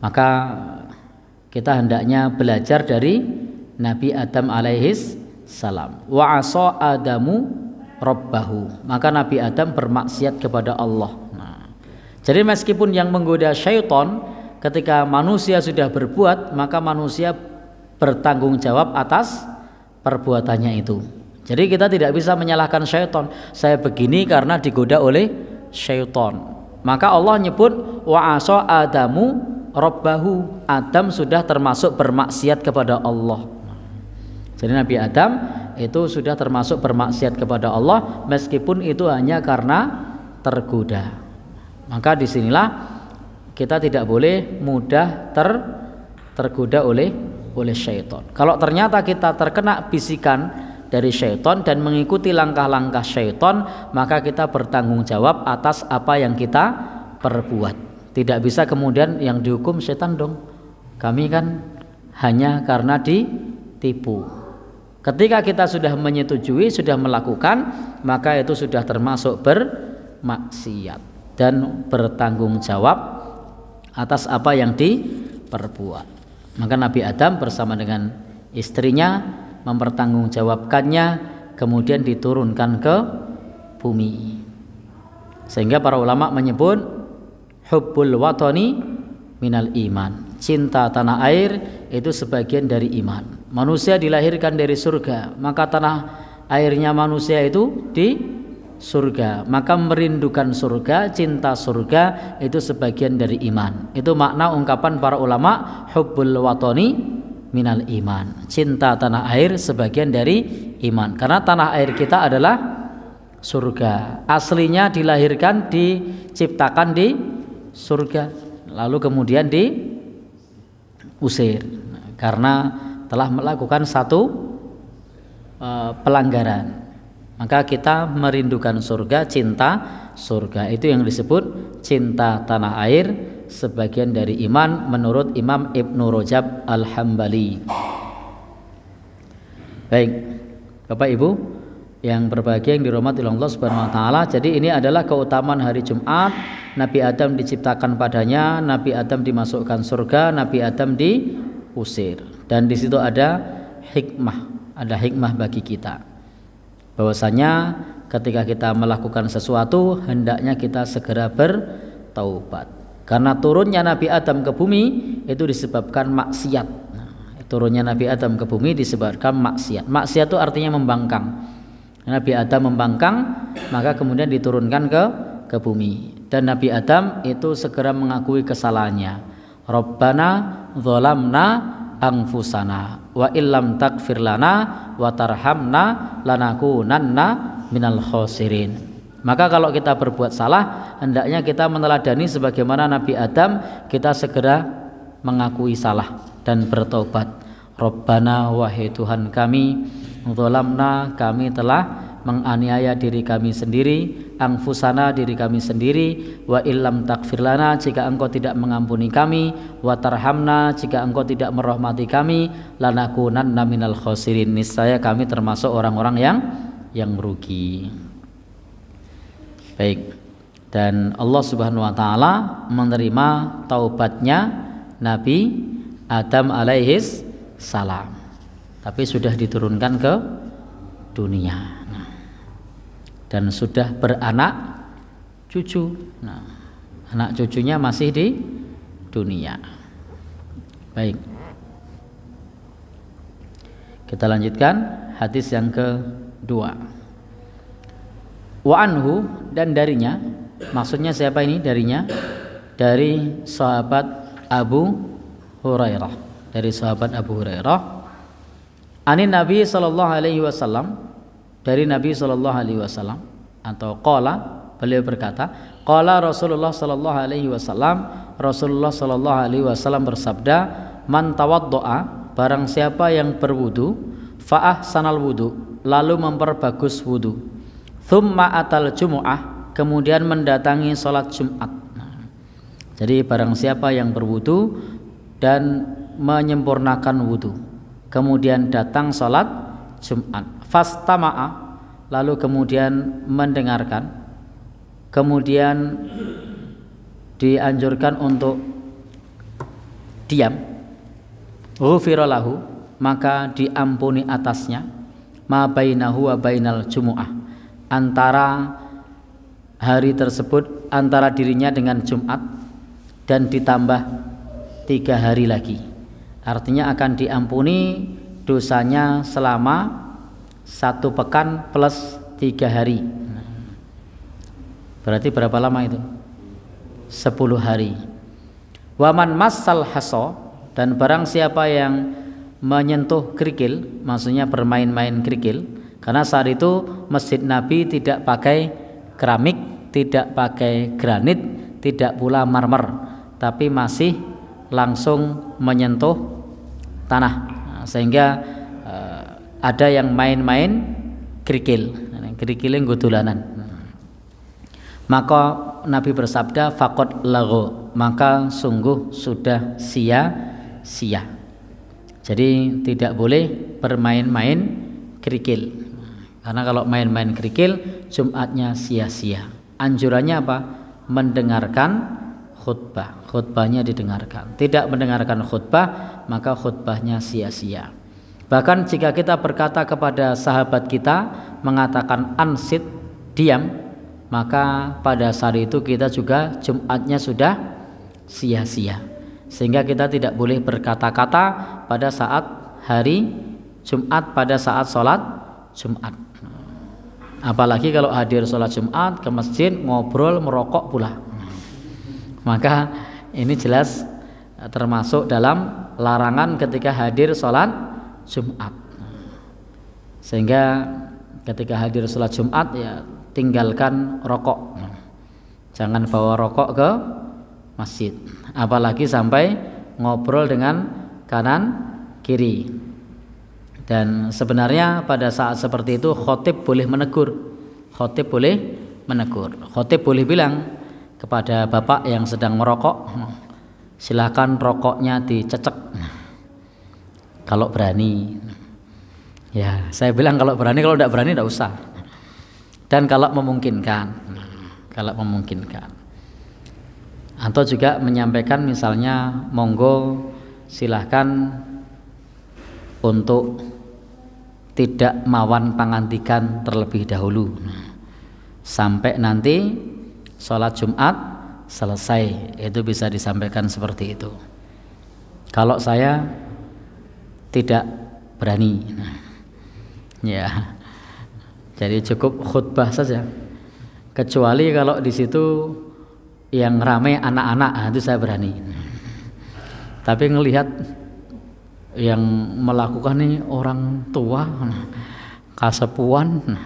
Maka kita hendaknya belajar dari Nabi Adam alaihis salam. Wa asa Adamu rabbahu. Maka Nabi Adam bermaksiat kepada Allah. Nah, jadi meskipun yang menggoda syaitan ketika manusia sudah berbuat, maka manusia bertanggung jawab atas perbuatannya itu. Jadi kita tidak bisa menyalahkan syaitan. Saya begini karena digoda oleh syaitan. Maka Allah nyebut wa asa Adamu Rabbahu. Adam sudah termasuk bermaksiat kepada Allah. Jadi Nabi Adam itu sudah termasuk bermaksiat kepada Allah meskipun itu hanya karena tergoda. Maka di sinilah kita tidak boleh mudah ter tergoda oleh oleh syaitan. Kalau ternyata kita terkena bisikan dari syaitan dan mengikuti langkah-langkah syaitan maka kita bertanggung jawab atas apa yang kita perbuat tidak bisa kemudian yang dihukum setan dong kami kan hanya karena ditipu ketika kita sudah menyetujui sudah melakukan maka itu sudah termasuk bermaksiat dan bertanggung jawab atas apa yang diperbuat. Maka Nabi Adam bersama dengan istrinya mempertanggungjawabkannya kemudian diturunkan ke bumi. Sehingga para ulama menyebut hubbul watani minal iman. Cinta tanah air itu sebagian dari iman manusia dilahirkan dari surga maka tanah airnya manusia itu di surga maka merindukan surga cinta surga itu sebagian dari iman itu makna ungkapan para ulama hubbul watani minal iman. Cinta tanah air sebagian dari iman. Karena tanah air kita adalah surga. Aslinya dilahirkan, diciptakan di surga. Lalu kemudian diusir karena telah melakukan satu uh, pelanggaran. Maka kita merindukan surga, cinta surga. Itu yang disebut cinta tanah air sebagian dari iman menurut Imam Ibnu Rajab Al-Hambali. Baik, Bapak Ibu yang berbahagia yang dirahmati Allah Subhanahu wa taala. Jadi ini adalah keutamaan hari Jumat. Nabi Adam diciptakan padanya, Nabi Adam dimasukkan surga, Nabi Adam diusir. Dan di situ ada hikmah, ada hikmah bagi kita. Bahwasanya ketika kita melakukan sesuatu hendaknya kita segera bertaubat karena turunnya Nabi Adam ke bumi itu disebabkan maksiat. Nah, turunnya Nabi Adam ke bumi disebabkan maksiat. Maksiat itu artinya membangkang. Nabi Adam membangkang, maka kemudian diturunkan ke ke bumi. Dan Nabi Adam itu segera mengakui kesalahannya. Rabbana dzalamna anfusana wa illam takfir lana wa tarhamna lanakunanna minal khosirin. Maka kalau kita berbuat salah, hendaknya kita meneladani sebagaimana Nabi Adam, kita segera mengakui salah dan bertobat. Rabbana wahai Tuhan kami, zalamna kami telah menganiaya diri kami sendiri, angfusana diri kami sendiri, wa illam takfir lana jika engkau tidak mengampuni kami, wa tarhamna jika engkau tidak merahmati kami, lanakunanna minal khosirin. Niscaya kami termasuk orang-orang yang yang merugi. Baik. Dan Allah Subhanahu wa taala menerima taubatnya Nabi Adam alaihis salam. Tapi sudah diturunkan ke dunia. Dan sudah beranak cucu. Nah, anak cucunya masih di dunia. Baik. Kita lanjutkan hadis yang kedua wa anhu dan darinya maksudnya siapa ini darinya dari sahabat Abu Hurairah dari sahabat Abu Hurairah anin Nabi sallallahu alaihi wasallam dari Nabi sallallahu alaihi wasallam atau qala beliau berkata qala Rasulullah sallallahu alaihi wasallam Rasulullah sallallahu alaihi wasallam bersabda man tawaddoa barang siapa yang berwudu fa'ah sanal wudu lalu memperbagus wudu Thumma atal jumu'ah kemudian mendatangi sholat Jumat. Nah, jadi barang siapa yang berwudu dan menyempurnakan wudu, kemudian datang sholat Jumat, fastama'a, lalu kemudian mendengarkan, kemudian dianjurkan untuk diam, ghufiralahu, maka diampuni atasnya, ma bainahu wa bainal jumu'ah. Antara hari tersebut antara dirinya dengan Jumat dan ditambah tiga hari lagi. Artinya akan diampuni dosanya selama satu pekan plus tiga hari. Berarti berapa lama itu? Sepuluh hari. Waman masal haso dan barang siapa yang menyentuh kerikil maksudnya bermain-main kerikil karena saat itu Masjid Nabi tidak pakai keramik, tidak pakai granit, tidak pula marmer, tapi masih langsung menyentuh tanah. Nah, sehingga ada yang main-main kerikil, kerikilnya gudulanan. Maka Nabi bersabda fakot lago, maka sungguh sudah sia-sia. Jadi tidak boleh bermain-main kerikil. Karena kalau main-main kerikil Jumatnya sia-sia. Anjurannya apa? Mendengarkan khutbah. Khutbahnya didengarkan. Tidak mendengarkan khutbah, maka khutbahnya sia-sia. Bahkan jika kita berkata kepada sahabat kita mengatakan ansit diam, maka pada saat itu kita juga Jumatnya sudah sia-sia. Sehingga kita tidak boleh berkata-kata pada saat hari Jumat pada saat sholat Jumat. Apalagi kalau hadir sholat Jumat ke masjid ngobrol merokok pula. Maka ini jelas termasuk dalam larangan ketika hadir sholat Jumat. Sehingga ketika hadir sholat Jumat ya tinggalkan rokok. Jangan bawa rokok ke masjid. Apalagi sampai ngobrol dengan kanan kiri. Dan sebenarnya pada saat seperti itu khotib boleh menegur. Khotib boleh menegur. Khotib boleh bilang kepada bapak yang sedang merokok, silakan rokoknya dicecek. Kalau berani. Ya, saya bilang kalau berani, kalau tidak berani tidak usah. Dan kalau memungkinkan, kalau memungkinkan. Atau juga menyampaikan misalnya monggo silahkan untuk tidak mawan pangantikan terlebih dahulu sampai nanti sholat Jumat selesai itu bisa disampaikan seperti itu kalau saya tidak berani. Nah, ya. Jadi cukup khutbah saja. Kecuali kalau di situ yang ramai anak-anak, nah, itu saya berani. Tapi ngelihat yang melakukan ini orang tua, nah, kasepuan, nah,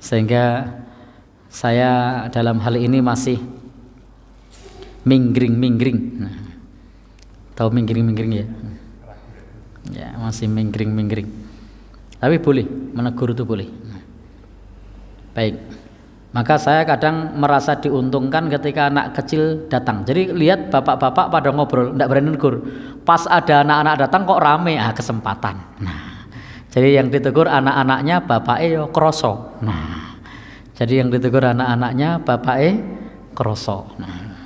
sehingga saya dalam hal ini masih minggring-minggring. Tahu minggring-minggring ya? Ya, masih minggring-minggring. Tapi boleh, menegur itu boleh. Baik. Maka saya kadang merasa diuntungkan ketika anak kecil datang. Jadi lihat bapak-bapak pada ngobrol, tidak berani negur. Pas ada anak-anak datang kok rame, ah kesempatan. Nah, jadi yang ditegur anak-anaknya bapak yo kroso. Nah, jadi yang ditegur anak-anaknya bapak e kroso. Nah,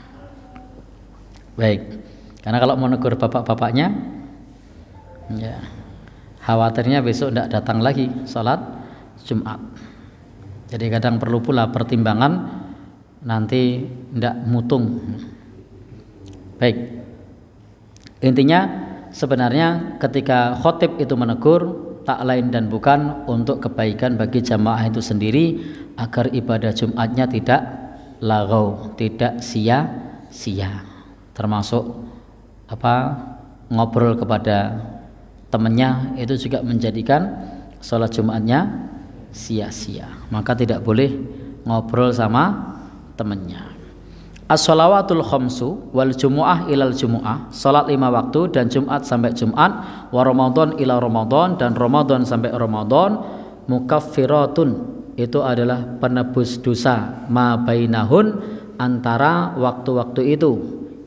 baik. Karena kalau mau negur bapak-bapaknya, ya khawatirnya besok tidak datang lagi sholat Jumat. Jadi kadang perlu pula pertimbangan nanti tidak mutung. Baik. Intinya sebenarnya ketika khotib itu menegur tak lain dan bukan untuk kebaikan bagi jamaah itu sendiri agar ibadah Jumatnya tidak lagau, tidak sia-sia. Termasuk apa ngobrol kepada temannya itu juga menjadikan sholat Jumatnya sia-sia. Maka tidak boleh ngobrol sama temannya. As-salawatul khamsu wal jumu'ah ilal jumu'ah. Salat lima waktu dan Jumat sampai Jumat. Wa Ramadan ila Ramadan Dan Ramadan sampai Ramadan Mukaffiratun. Itu adalah penebus dosa Ma bainahun Antara waktu-waktu itu.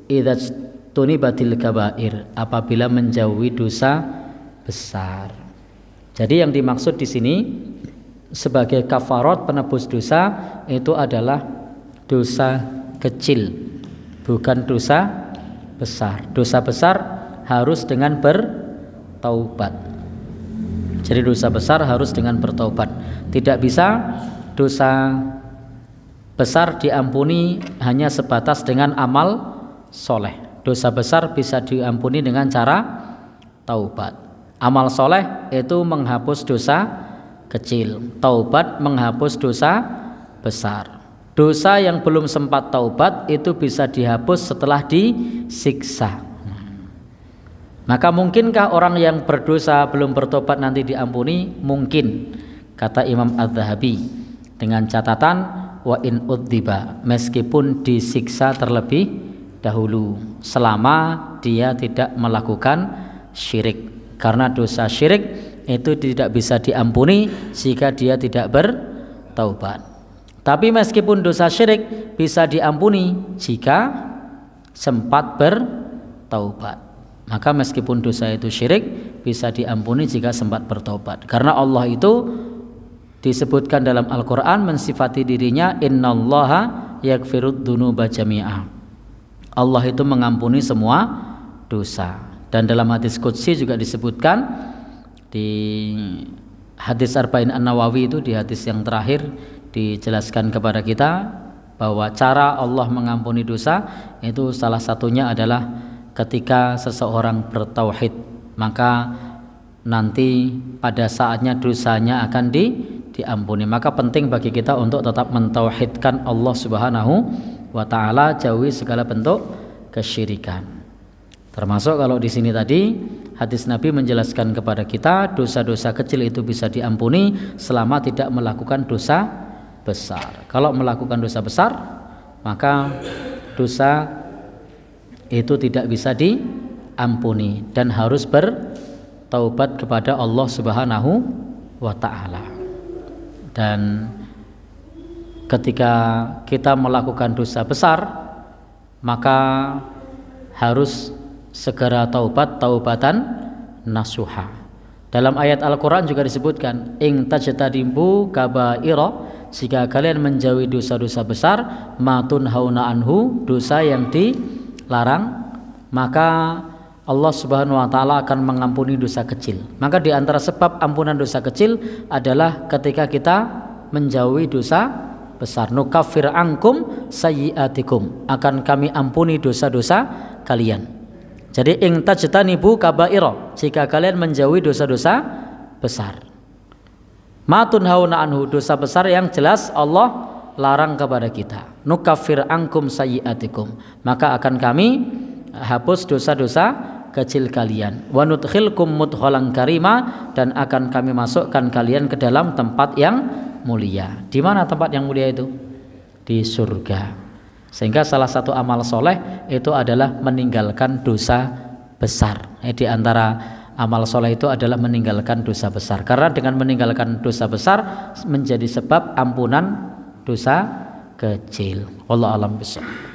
Idza tunibatil kabair. Apabila menjauhi dosa besar. Jadi yang dimaksud di sini sebagai kafarot penebus dosa itu adalah dosa kecil bukan dosa besar. Dosa besar harus dengan bertaubat. Jadi dosa besar harus dengan bertaubat. Tidak bisa dosa besar diampuni hanya sebatas dengan amal soleh. Dosa besar bisa diampuni dengan cara taubat amal soleh itu menghapus dosa kecil. Taubat menghapus dosa besar. Dosa yang belum sempat taubat itu bisa dihapus setelah disiksa. Maka mungkinkah orang yang berdosa belum bertobat nanti diampuni? Mungkin. Kata Imam Az-Zahabi dengan catatan wa in udziba meskipun disiksa terlebih dahulu selama dia tidak melakukan syirik karena dosa syirik itu tidak bisa diampuni jika dia tidak bertaubat. Tapi meskipun dosa syirik bisa diampuni jika sempat bertaubat. Maka meskipun dosa itu syirik bisa diampuni jika sempat bertaubat. Karena Allah itu disebutkan dalam Al-Qur'an mensifati dirinya innallaha yaghfirud dzunuba jami'a. Allah itu mengampuni semua dosa. Dan dalam hadis qudsi juga disebutkan di hadis Arba'in An-Nawawi itu di hadis yang terakhir dijelaskan kepada kita bahwa cara Allah mengampuni dosa itu salah satunya adalah ketika seseorang bertauhid. Maka nanti pada saatnya dosanya akan di diampuni. Maka penting bagi kita untuk tetap mentauhidkan Allah Subhanahu wa taala jauhi segala bentuk kesyirikan termasuk kalau di sini tadi hadis Nabi menjelaskan kepada kita dosa-dosa kecil itu bisa diampuni selama tidak melakukan dosa besar. Kalau melakukan dosa besar, maka dosa itu tidak bisa diampuni dan harus bertaubat kepada Allah Subhanahu wa taala. Dan ketika kita melakukan dosa besar, maka harus segera taubat taubatan nasuha. Dalam ayat Al-Qur'an juga disebutkan ing tajtadimbu kabaira jika kalian menjauhi dosa-dosa besar matun hauna anhu dosa yang dilarang maka Allah Subhanahu wa taala akan mengampuni dosa kecil. Maka di antara sebab ampunan dosa kecil adalah ketika kita menjauhi dosa besar. Nukafir angkum sayyiatikum. Akan kami ampuni dosa-dosa kalian. Jadi ing tajtanibu kabairo jika kalian menjauhi dosa-dosa besar. Matun hauna anhu dosa besar yang jelas Allah larang kepada kita. Nukafir angkum sayiatikum. Maka akan kami hapus dosa-dosa kecil kalian. Wa mudkhalan karima dan akan kami masukkan kalian ke dalam tempat yang mulia. Di mana tempat yang mulia itu? Di surga. Sehingga salah satu amal soleh itu adalah meninggalkan dosa besar. Eh, di antara amal soleh itu adalah meninggalkan dosa besar. Karena dengan meninggalkan dosa besar menjadi sebab ampunan dosa kecil. Allah alam besar.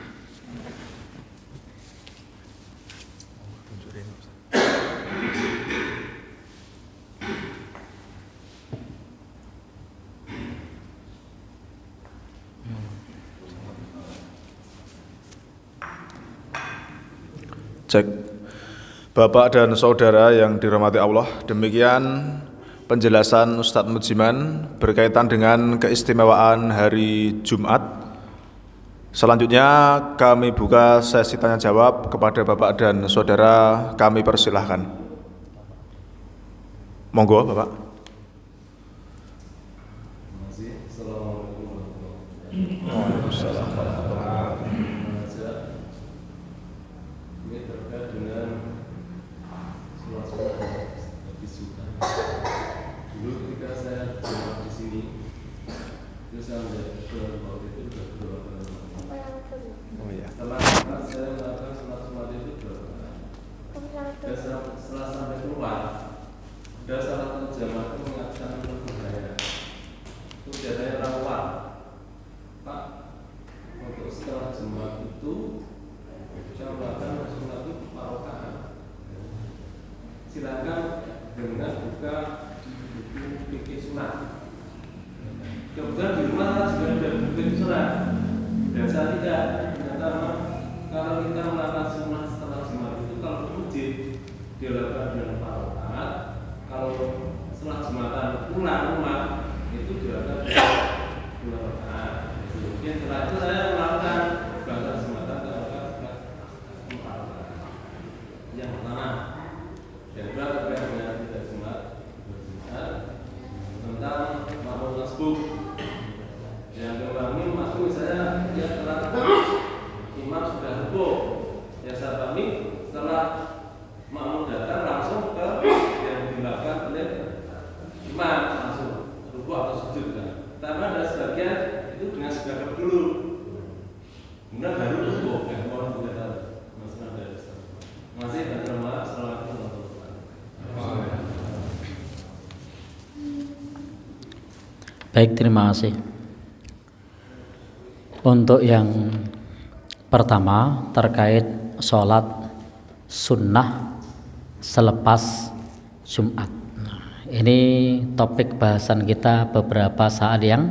Cek. Bapak dan saudara yang dirahmati Allah, demikian penjelasan Ustadz Mujiman berkaitan dengan keistimewaan hari Jumat. Selanjutnya kami buka sesi tanya jawab kepada Bapak dan saudara, kami persilahkan. Monggo Bapak. kebetulan di rumah juga ada mungkin surat. Saya tidak. Ternyata kalau kita melakukan sunnah setelah jumat itu kalau di dilakukan dengan Baik, terima kasih. Untuk yang pertama terkait sholat sunnah selepas Jumat. Ini topik bahasan kita beberapa saat yang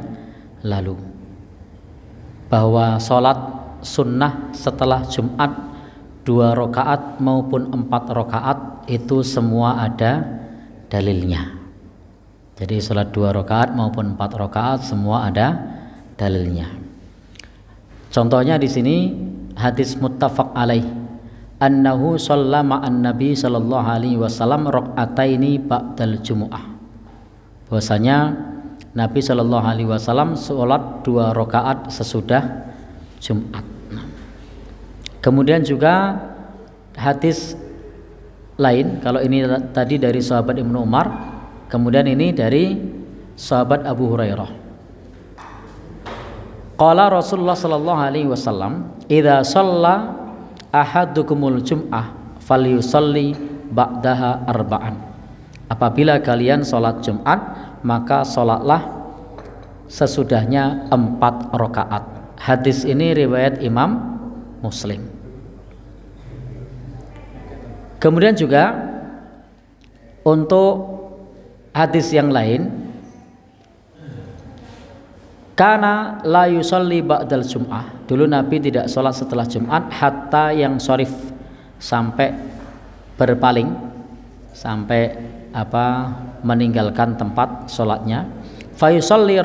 lalu. Bahwa sholat sunnah setelah Jumat dua rakaat maupun empat rakaat itu semua ada dalilnya. Jadi sholat dua rakaat maupun empat rakaat semua ada dalilnya. Contohnya di sini hadis muttafaq alaih annahu shalla ma'an nabi sallallahu alaihi wasallam rakaataini ba'dal jumu'ah. Bahwasanya Nabi sallallahu alaihi wasallam sholat dua rakaat sesudah Jumat. Kemudian juga hadis lain kalau ini tadi dari sahabat Ibnu Umar Kemudian ini dari sahabat Abu Hurairah. Qala Rasulullah sallallahu alaihi wasallam, "Idza shalla ahadukumul jum'ah falyusalli ba'daha arba'an." Apabila kalian sholat Jumat, maka sholatlah sesudahnya empat rakaat. Hadis ini riwayat Imam Muslim. Kemudian juga untuk hadis yang lain. Karena la yusalli ba'dal jum'ah. Dulu Nabi tidak sholat setelah Jumat hatta yang sorif sampai berpaling sampai apa meninggalkan tempat sholatnya. Fayusalli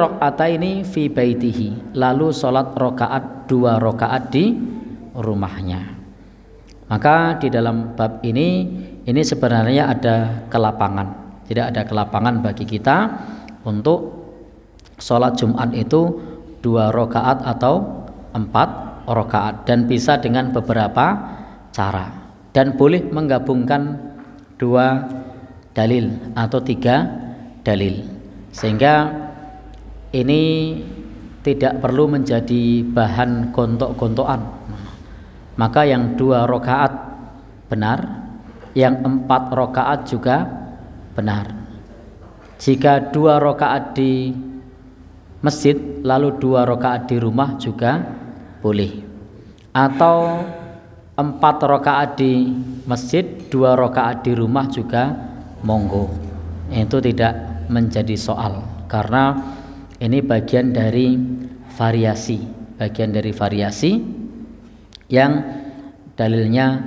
ini fi baitihi. Lalu sholat rokaat dua rokaat di rumahnya. Maka di dalam bab ini ini sebenarnya ada kelapangan. Tidak ada kelapangan bagi kita untuk sholat Jumat itu dua rakaat atau empat rakaat. Dan bisa dengan beberapa cara. Dan boleh menggabungkan dua dalil atau tiga dalil. Sehingga ini tidak perlu menjadi bahan gontok-gontokan. Maka yang dua rakaat benar yang empat rakaat juga benar. Jika dua rakaat di masjid lalu dua rakaat di rumah juga boleh. Atau empat rakaat di masjid dua rakaat di rumah juga monggo. Itu tidak menjadi soal karena ini bagian dari variasi. Bagian dari variasi yang dalilnya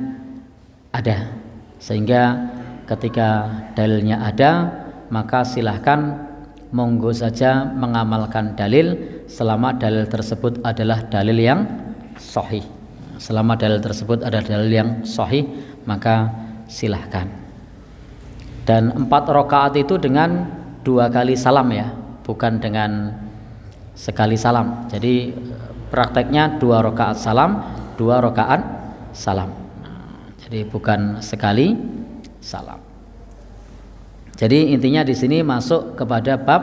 ada. Sehingga ketika dalilnya ada maka silahkan monggo saja mengamalkan dalil selama dalil tersebut adalah dalil yang sahih. Selama dalil tersebut adalah dalil yang sahih maka silahkan. Dan empat rakaat itu dengan dua kali salam ya bukan dengan sekali salam. Jadi prakteknya dua rakaat salam dua rakaat salam. jadi bukan sekali salam. Jadi intinya di sini masuk kepada bab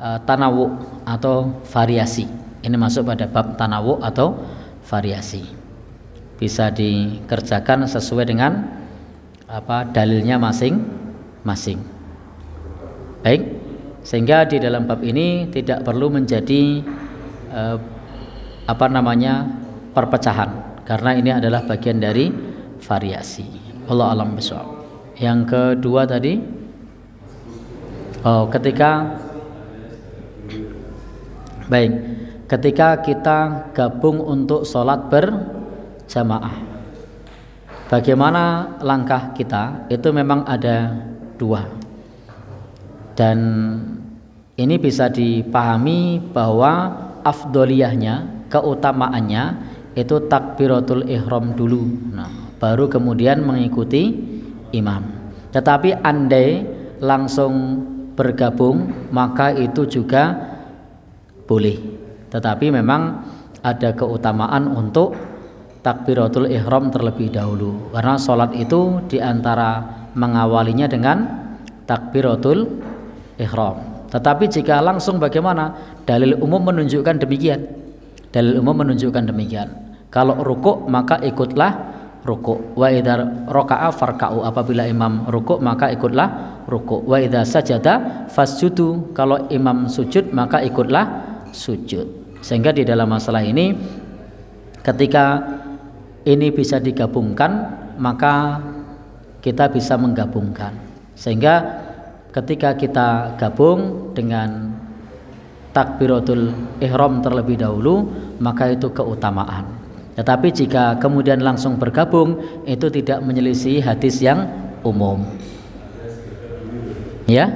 e, tanawu atau variasi. Ini masuk pada bab tanawu atau variasi. Bisa dikerjakan sesuai dengan apa dalilnya masing-masing. Baik, sehingga di dalam bab ini tidak perlu menjadi e, apa namanya perpecahan karena ini adalah bagian dari variasi. Allah alam besok. Yang kedua tadi? Oh ketika baik ketika kita gabung untuk sholat berjamaah bagaimana langkah kita? Itu memang ada dua. Dan ini bisa dipahami bahwa afdoliyahnya keutamaannya itu takbiratul ihram dulu. Nah baru kemudian mengikuti imam. Tetapi andai langsung bergabung maka itu juga boleh. Tetapi memang ada keutamaan untuk takbiratul ihram terlebih dahulu. Karena sholat itu di antara mengawalinya dengan takbiratul ihram. Tetapi jika langsung bagaimana? Dalil umum menunjukkan demikian. Dalil umum menunjukkan demikian. Kalau rukuk maka ikutlah rukuk. Wa idza raka'a farka'u. Apabila imam rukuk maka ikutlah rukuk. Wa idza sajada fasjudu. Kalau imam sujud maka ikutlah sujud. Sehingga di dalam masalah ini ketika ini bisa digabungkan maka kita bisa menggabungkan. Sehingga ketika kita gabung dengan takbiratul ihram terlebih dahulu maka itu keutamaan tetapi jika kemudian langsung bergabung itu tidak menyelisih hadis yang umum. Ya?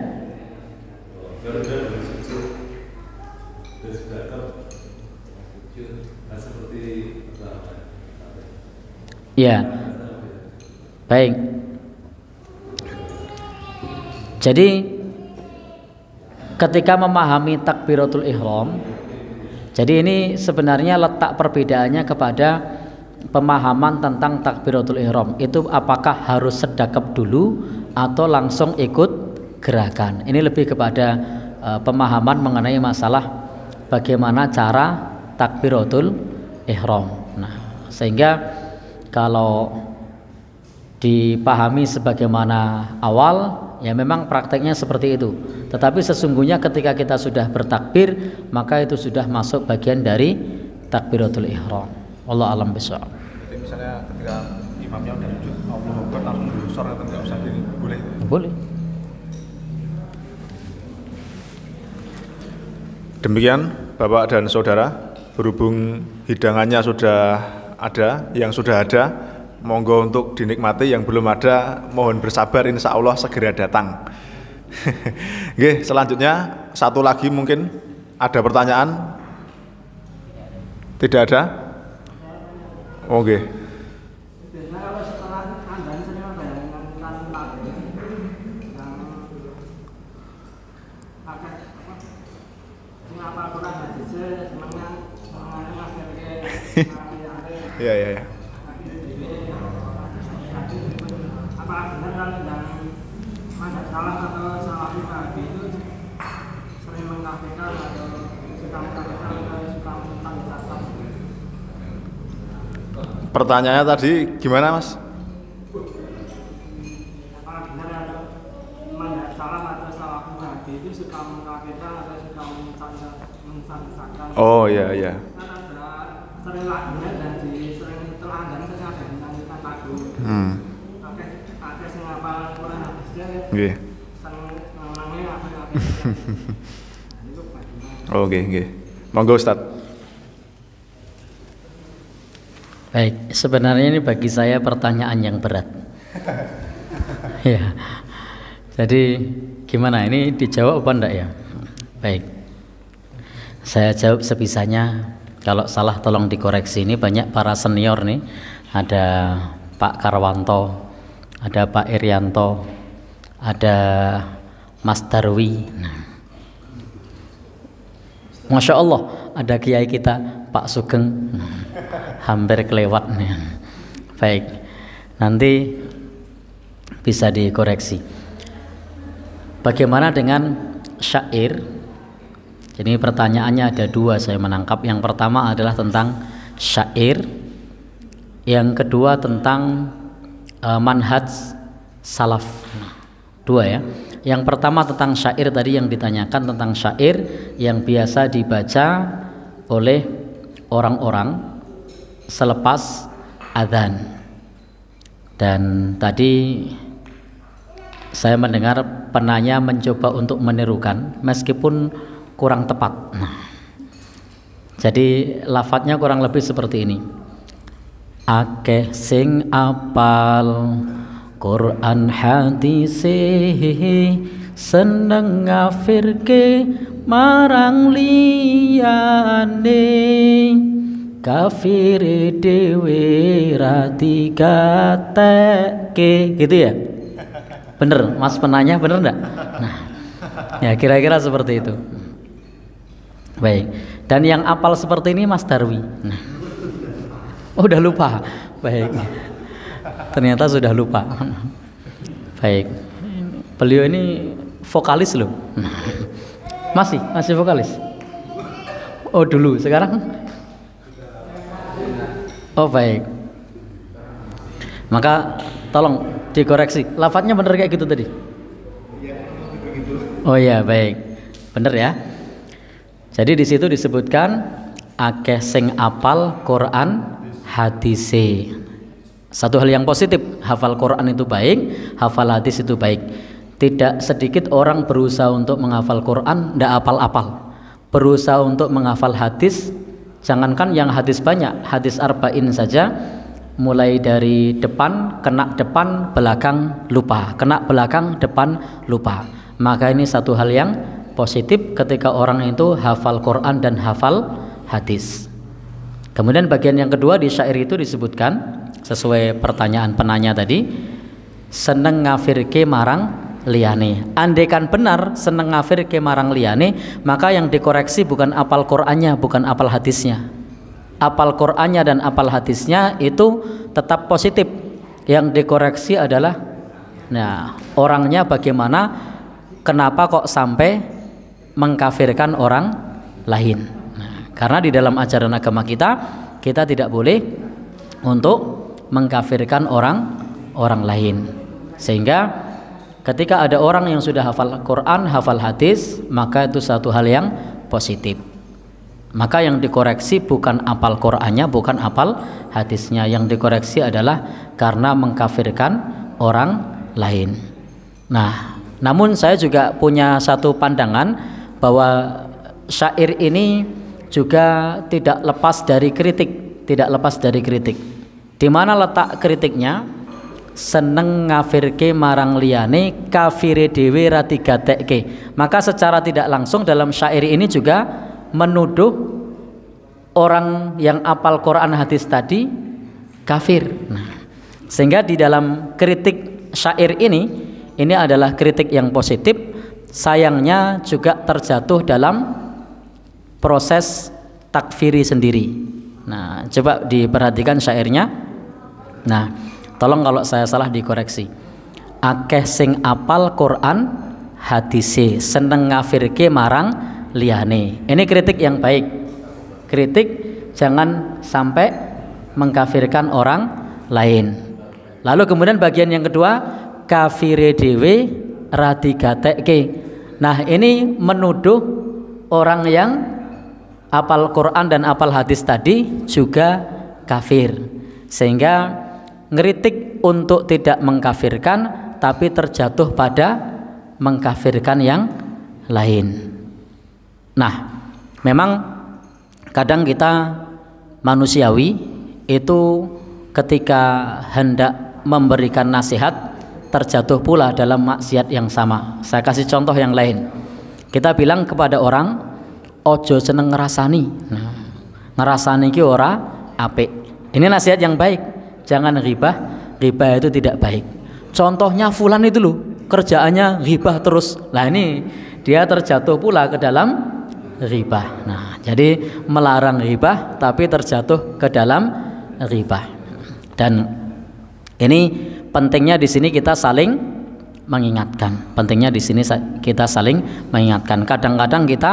Ya. Baik. Jadi ketika memahami takbiratul ihram jadi ini sebenarnya letak perbedaannya kepada pemahaman tentang takbiratul ihram. Itu apakah harus sedekap dulu atau langsung ikut gerakan. Ini lebih kepada uh, pemahaman mengenai masalah bagaimana cara takbiratul ihram. Nah, sehingga kalau dipahami sebagaimana awal ya memang prakteknya seperti itu. Tetapi sesungguhnya ketika kita sudah bertakbir maka itu sudah masuk bagian dari takbiratul ihram. Allah alam besok jadi misalnya ketika imamnya udah sujud Allah Akbar langsung berusaha atau nggak usah gini boleh? Boleh. Demikian Bapak dan Saudara berhubung hidangannya sudah ada yang sudah ada monggo untuk dinikmati yang belum ada mohon bersabar insya Allah segera datang. Oke, selanjutnya satu lagi mungkin ada pertanyaan? Tidak ada? Oke sering membayangkan lagu yang pakai apa ini apa Quran hadisnya semuanya semuanya masih Iya, iya, iya. apa benar kan yang ada salah atau salah pribadi itu sering mengkafirkan atau suka mengkafirkan atau suka Pertanyaannya tadi gimana, Mas? mentang-mentang Oh, iya, iya. kan ada sering lagunya dan di sering teladan itu ada menyanyikan lagu Hmm. oke ada sing apa Quran hadisnya Nggih. Oke, nggih. Monggo Ustaz. Baik, sebenarnya ini bagi saya pertanyaan yang berat. ya. Jadi gimana ini dijawab apa enggak ya? Baik. Saya jawab sebisanya. Kalau salah tolong dikoreksi. Ini banyak para senior nih. Ada Pak Karwanto, ada Pak Irianto, ada Mas Darwi. Nah, Masya Allah ada kiai kita Pak Sugeng Hmm, hampir kelewat nih. Baik, nanti bisa dikoreksi. Bagaimana dengan syair? Jadi pertanyaannya ada dua saya menangkap. Yang pertama adalah tentang syair, yang kedua tentang eh, manhaj salaf. Nah, dua ya. Yang pertama tentang syair tadi yang ditanyakan tentang syair yang biasa dibaca oleh orang-orang selepas adzan. Dan tadi saya mendengar penanya mencoba untuk menirukan meskipun kurang tepat. Nah, jadi lafadznya kurang lebih seperti ini. Akeh sing apal Quran hadise seneng ngafirke marang liyane. Kafir dewe rati gatekke gitu ya? Bener mas penanya bener enggak nah ya kira-kira seperti itu. Baik dan yang apal seperti ini mas Darwi. Nah Oh, udah lupa. Baik. Ternyata sudah lupa. Baik. Beliau ini vokalis loh. Masih, masih vokalis. Oh, dulu. Sekarang Oh, baik. Maka tolong dikoreksi. Lafadznya bener kayak gitu tadi. Oh iya, baik. Bener ya. Jadi di situ disebutkan akeh sing apal Quran hadise. Satu hal yang positif, hafal Quran itu baik, hafal hadis itu baik. Tidak sedikit orang berusaha untuk menghafal Quran, tidak apal-apal. Berusaha untuk menghafal hadis, jangankan yang hadis banyak, hadis arba'in saja, mulai dari depan, kena depan, belakang, lupa. Kena belakang, depan, lupa. Maka ini satu hal yang positif ketika orang itu hafal Quran dan hafal hadis. Kemudian bagian yang kedua di syair itu disebutkan sesuai pertanyaan penanya tadi seneng ngafirke marang liyane. Andaikan benar seneng ngafirke marang liyane, maka yang dikoreksi bukan apal Qur'annya, bukan apal hadisnya. Apal Qur'annya dan apal hadisnya itu tetap positif. Yang dikoreksi adalah nah, orangnya bagaimana kenapa kok sampai mengkafirkan orang lain. Karena di dalam ajaran agama kita kita tidak boleh untuk mengkafirkan orang orang lain. Sehingga ketika ada orang yang sudah hafal Quran, hafal hadis, maka itu satu hal yang positif. Maka yang dikoreksi bukan apal Qurannya, bukan apal hadisnya. Yang dikoreksi adalah karena mengkafirkan orang lain. Nah, namun saya juga punya satu pandangan bahwa syair ini juga tidak lepas dari kritik, tidak lepas dari kritik. Di mana letak kritiknya? Seneng ngafirke marang liyane kafire dhewe ra. Maka secara tidak langsung dalam syair ini juga menuduh orang yang apal Quran hadis tadi kafir. Nah, Sehingga di dalam kritik syair ini ini adalah kritik yang positif, sayangnya juga terjatuh dalam proses takfiri sendiri. Nah, coba diperhatikan syairnya. Nah, tolong kalau saya salah dikoreksi. Akeh sing apal Quran hadise seneng ngafirke marang liyane. Ini kritik yang baik. Kritik jangan sampai mengkafirkan orang lain. Lalu kemudian bagian yang kedua kafire dewe radigatekke. Nah, ini menuduh orang yang apal Quran dan apal hadis tadi juga kafir. Sehingga ngeritik untuk tidak mengkafirkan tapi terjatuh pada mengkafirkan yang lain. Nah, memang kadang kita manusiawi itu ketika hendak memberikan nasihat terjatuh pula dalam maksiat yang sama. Saya kasih contoh yang lain. Kita bilang kepada orang ojo seneng ngerasani. Nah, ngerasani ki ora apik. Ini nasihat yang baik. Jangan ribah, ribah itu tidak baik. Contohnya fulan itu loh, kerjaannya ribah terus. Lah ini dia terjatuh pula ke dalam ribah. Nah, jadi melarang ribah tapi terjatuh ke dalam ribah. Dan ini pentingnya di sini kita saling mengingatkan. Pentingnya di sini kita saling mengingatkan. Kadang-kadang kita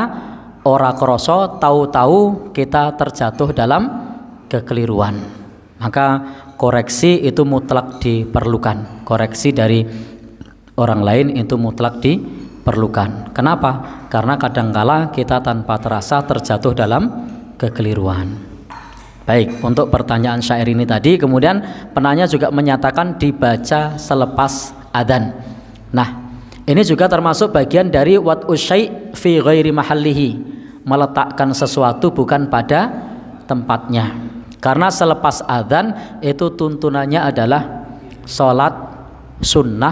ora kroso tahu-tahu kita terjatuh dalam kekeliruan. Maka koreksi itu mutlak diperlukan. Koreksi dari orang lain itu mutlak diperlukan perlukan. Kenapa? Karena kadangkala kita tanpa terasa terjatuh dalam kekeliruan. Baik, untuk pertanyaan syair ini tadi, kemudian penanya juga menyatakan dibaca selepas adzan. Nah, ini juga termasuk bagian dari wat usyai fi ghairi mahallihi, meletakkan sesuatu bukan pada tempatnya. Karena selepas adzan itu tuntunannya adalah sholat sunnah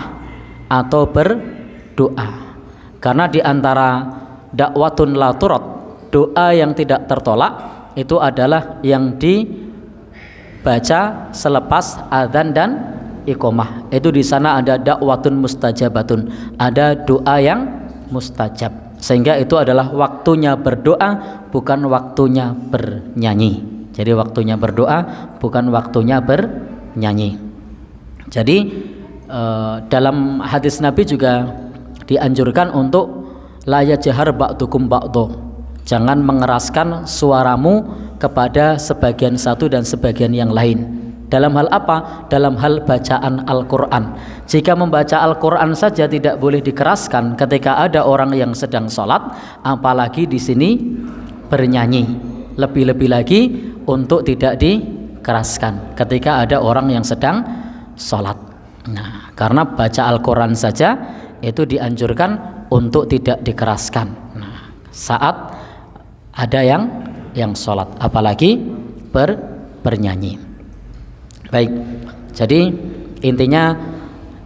atau berdoa. Karena di antara dakwatun la turad, doa yang tidak tertolak itu adalah yang dibaca selepas adzan dan iqomah. Itu di sana ada dakwatun mustajabatun, ada doa yang mustajab. Sehingga itu adalah waktunya berdoa bukan waktunya bernyanyi. Jadi waktunya berdoa bukan waktunya bernyanyi. Jadi eh, dalam hadis Nabi juga dianjurkan untuk layak jahar ba'dukum ba'du jangan mengeraskan suaramu kepada sebagian satu dan sebagian yang lain dalam hal apa? Dalam hal bacaan Al-Quran. Jika membaca Al-Quran saja tidak boleh dikeraskan ketika ada orang yang sedang sholat, apalagi di sini bernyanyi. Lebih-lebih lagi untuk tidak dikeraskan ketika ada orang yang sedang sholat. Nah, karena baca Al-Quran saja itu dianjurkan untuk tidak dikeraskan. Nah, saat ada yang yang sholat, apalagi ber, bernyanyi. Baik, jadi intinya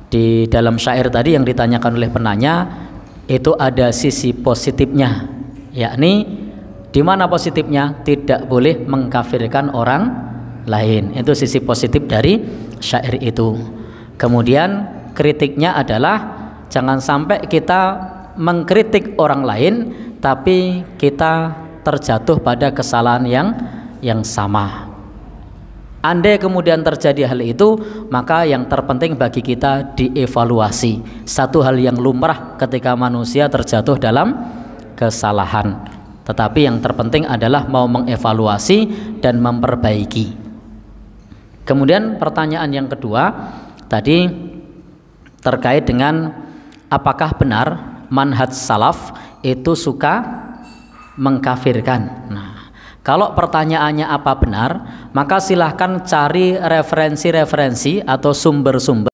di dalam syair tadi yang ditanyakan oleh penanya itu ada sisi positifnya, yakni di mana positifnya tidak boleh mengkafirkan orang lain. Itu sisi positif dari syair itu. Kemudian kritiknya adalah Jangan sampai kita mengkritik orang lain tapi kita terjatuh pada kesalahan yang yang sama. Andai kemudian terjadi hal itu, maka yang terpenting bagi kita dievaluasi. Satu hal yang lumrah ketika manusia terjatuh dalam kesalahan. Tetapi yang terpenting adalah mau mengevaluasi dan memperbaiki. Kemudian pertanyaan yang kedua tadi terkait dengan apakah benar manhaj salaf itu suka mengkafirkan? Nah, kalau pertanyaannya apa benar, maka silahkan cari referensi-referensi atau sumber-sumber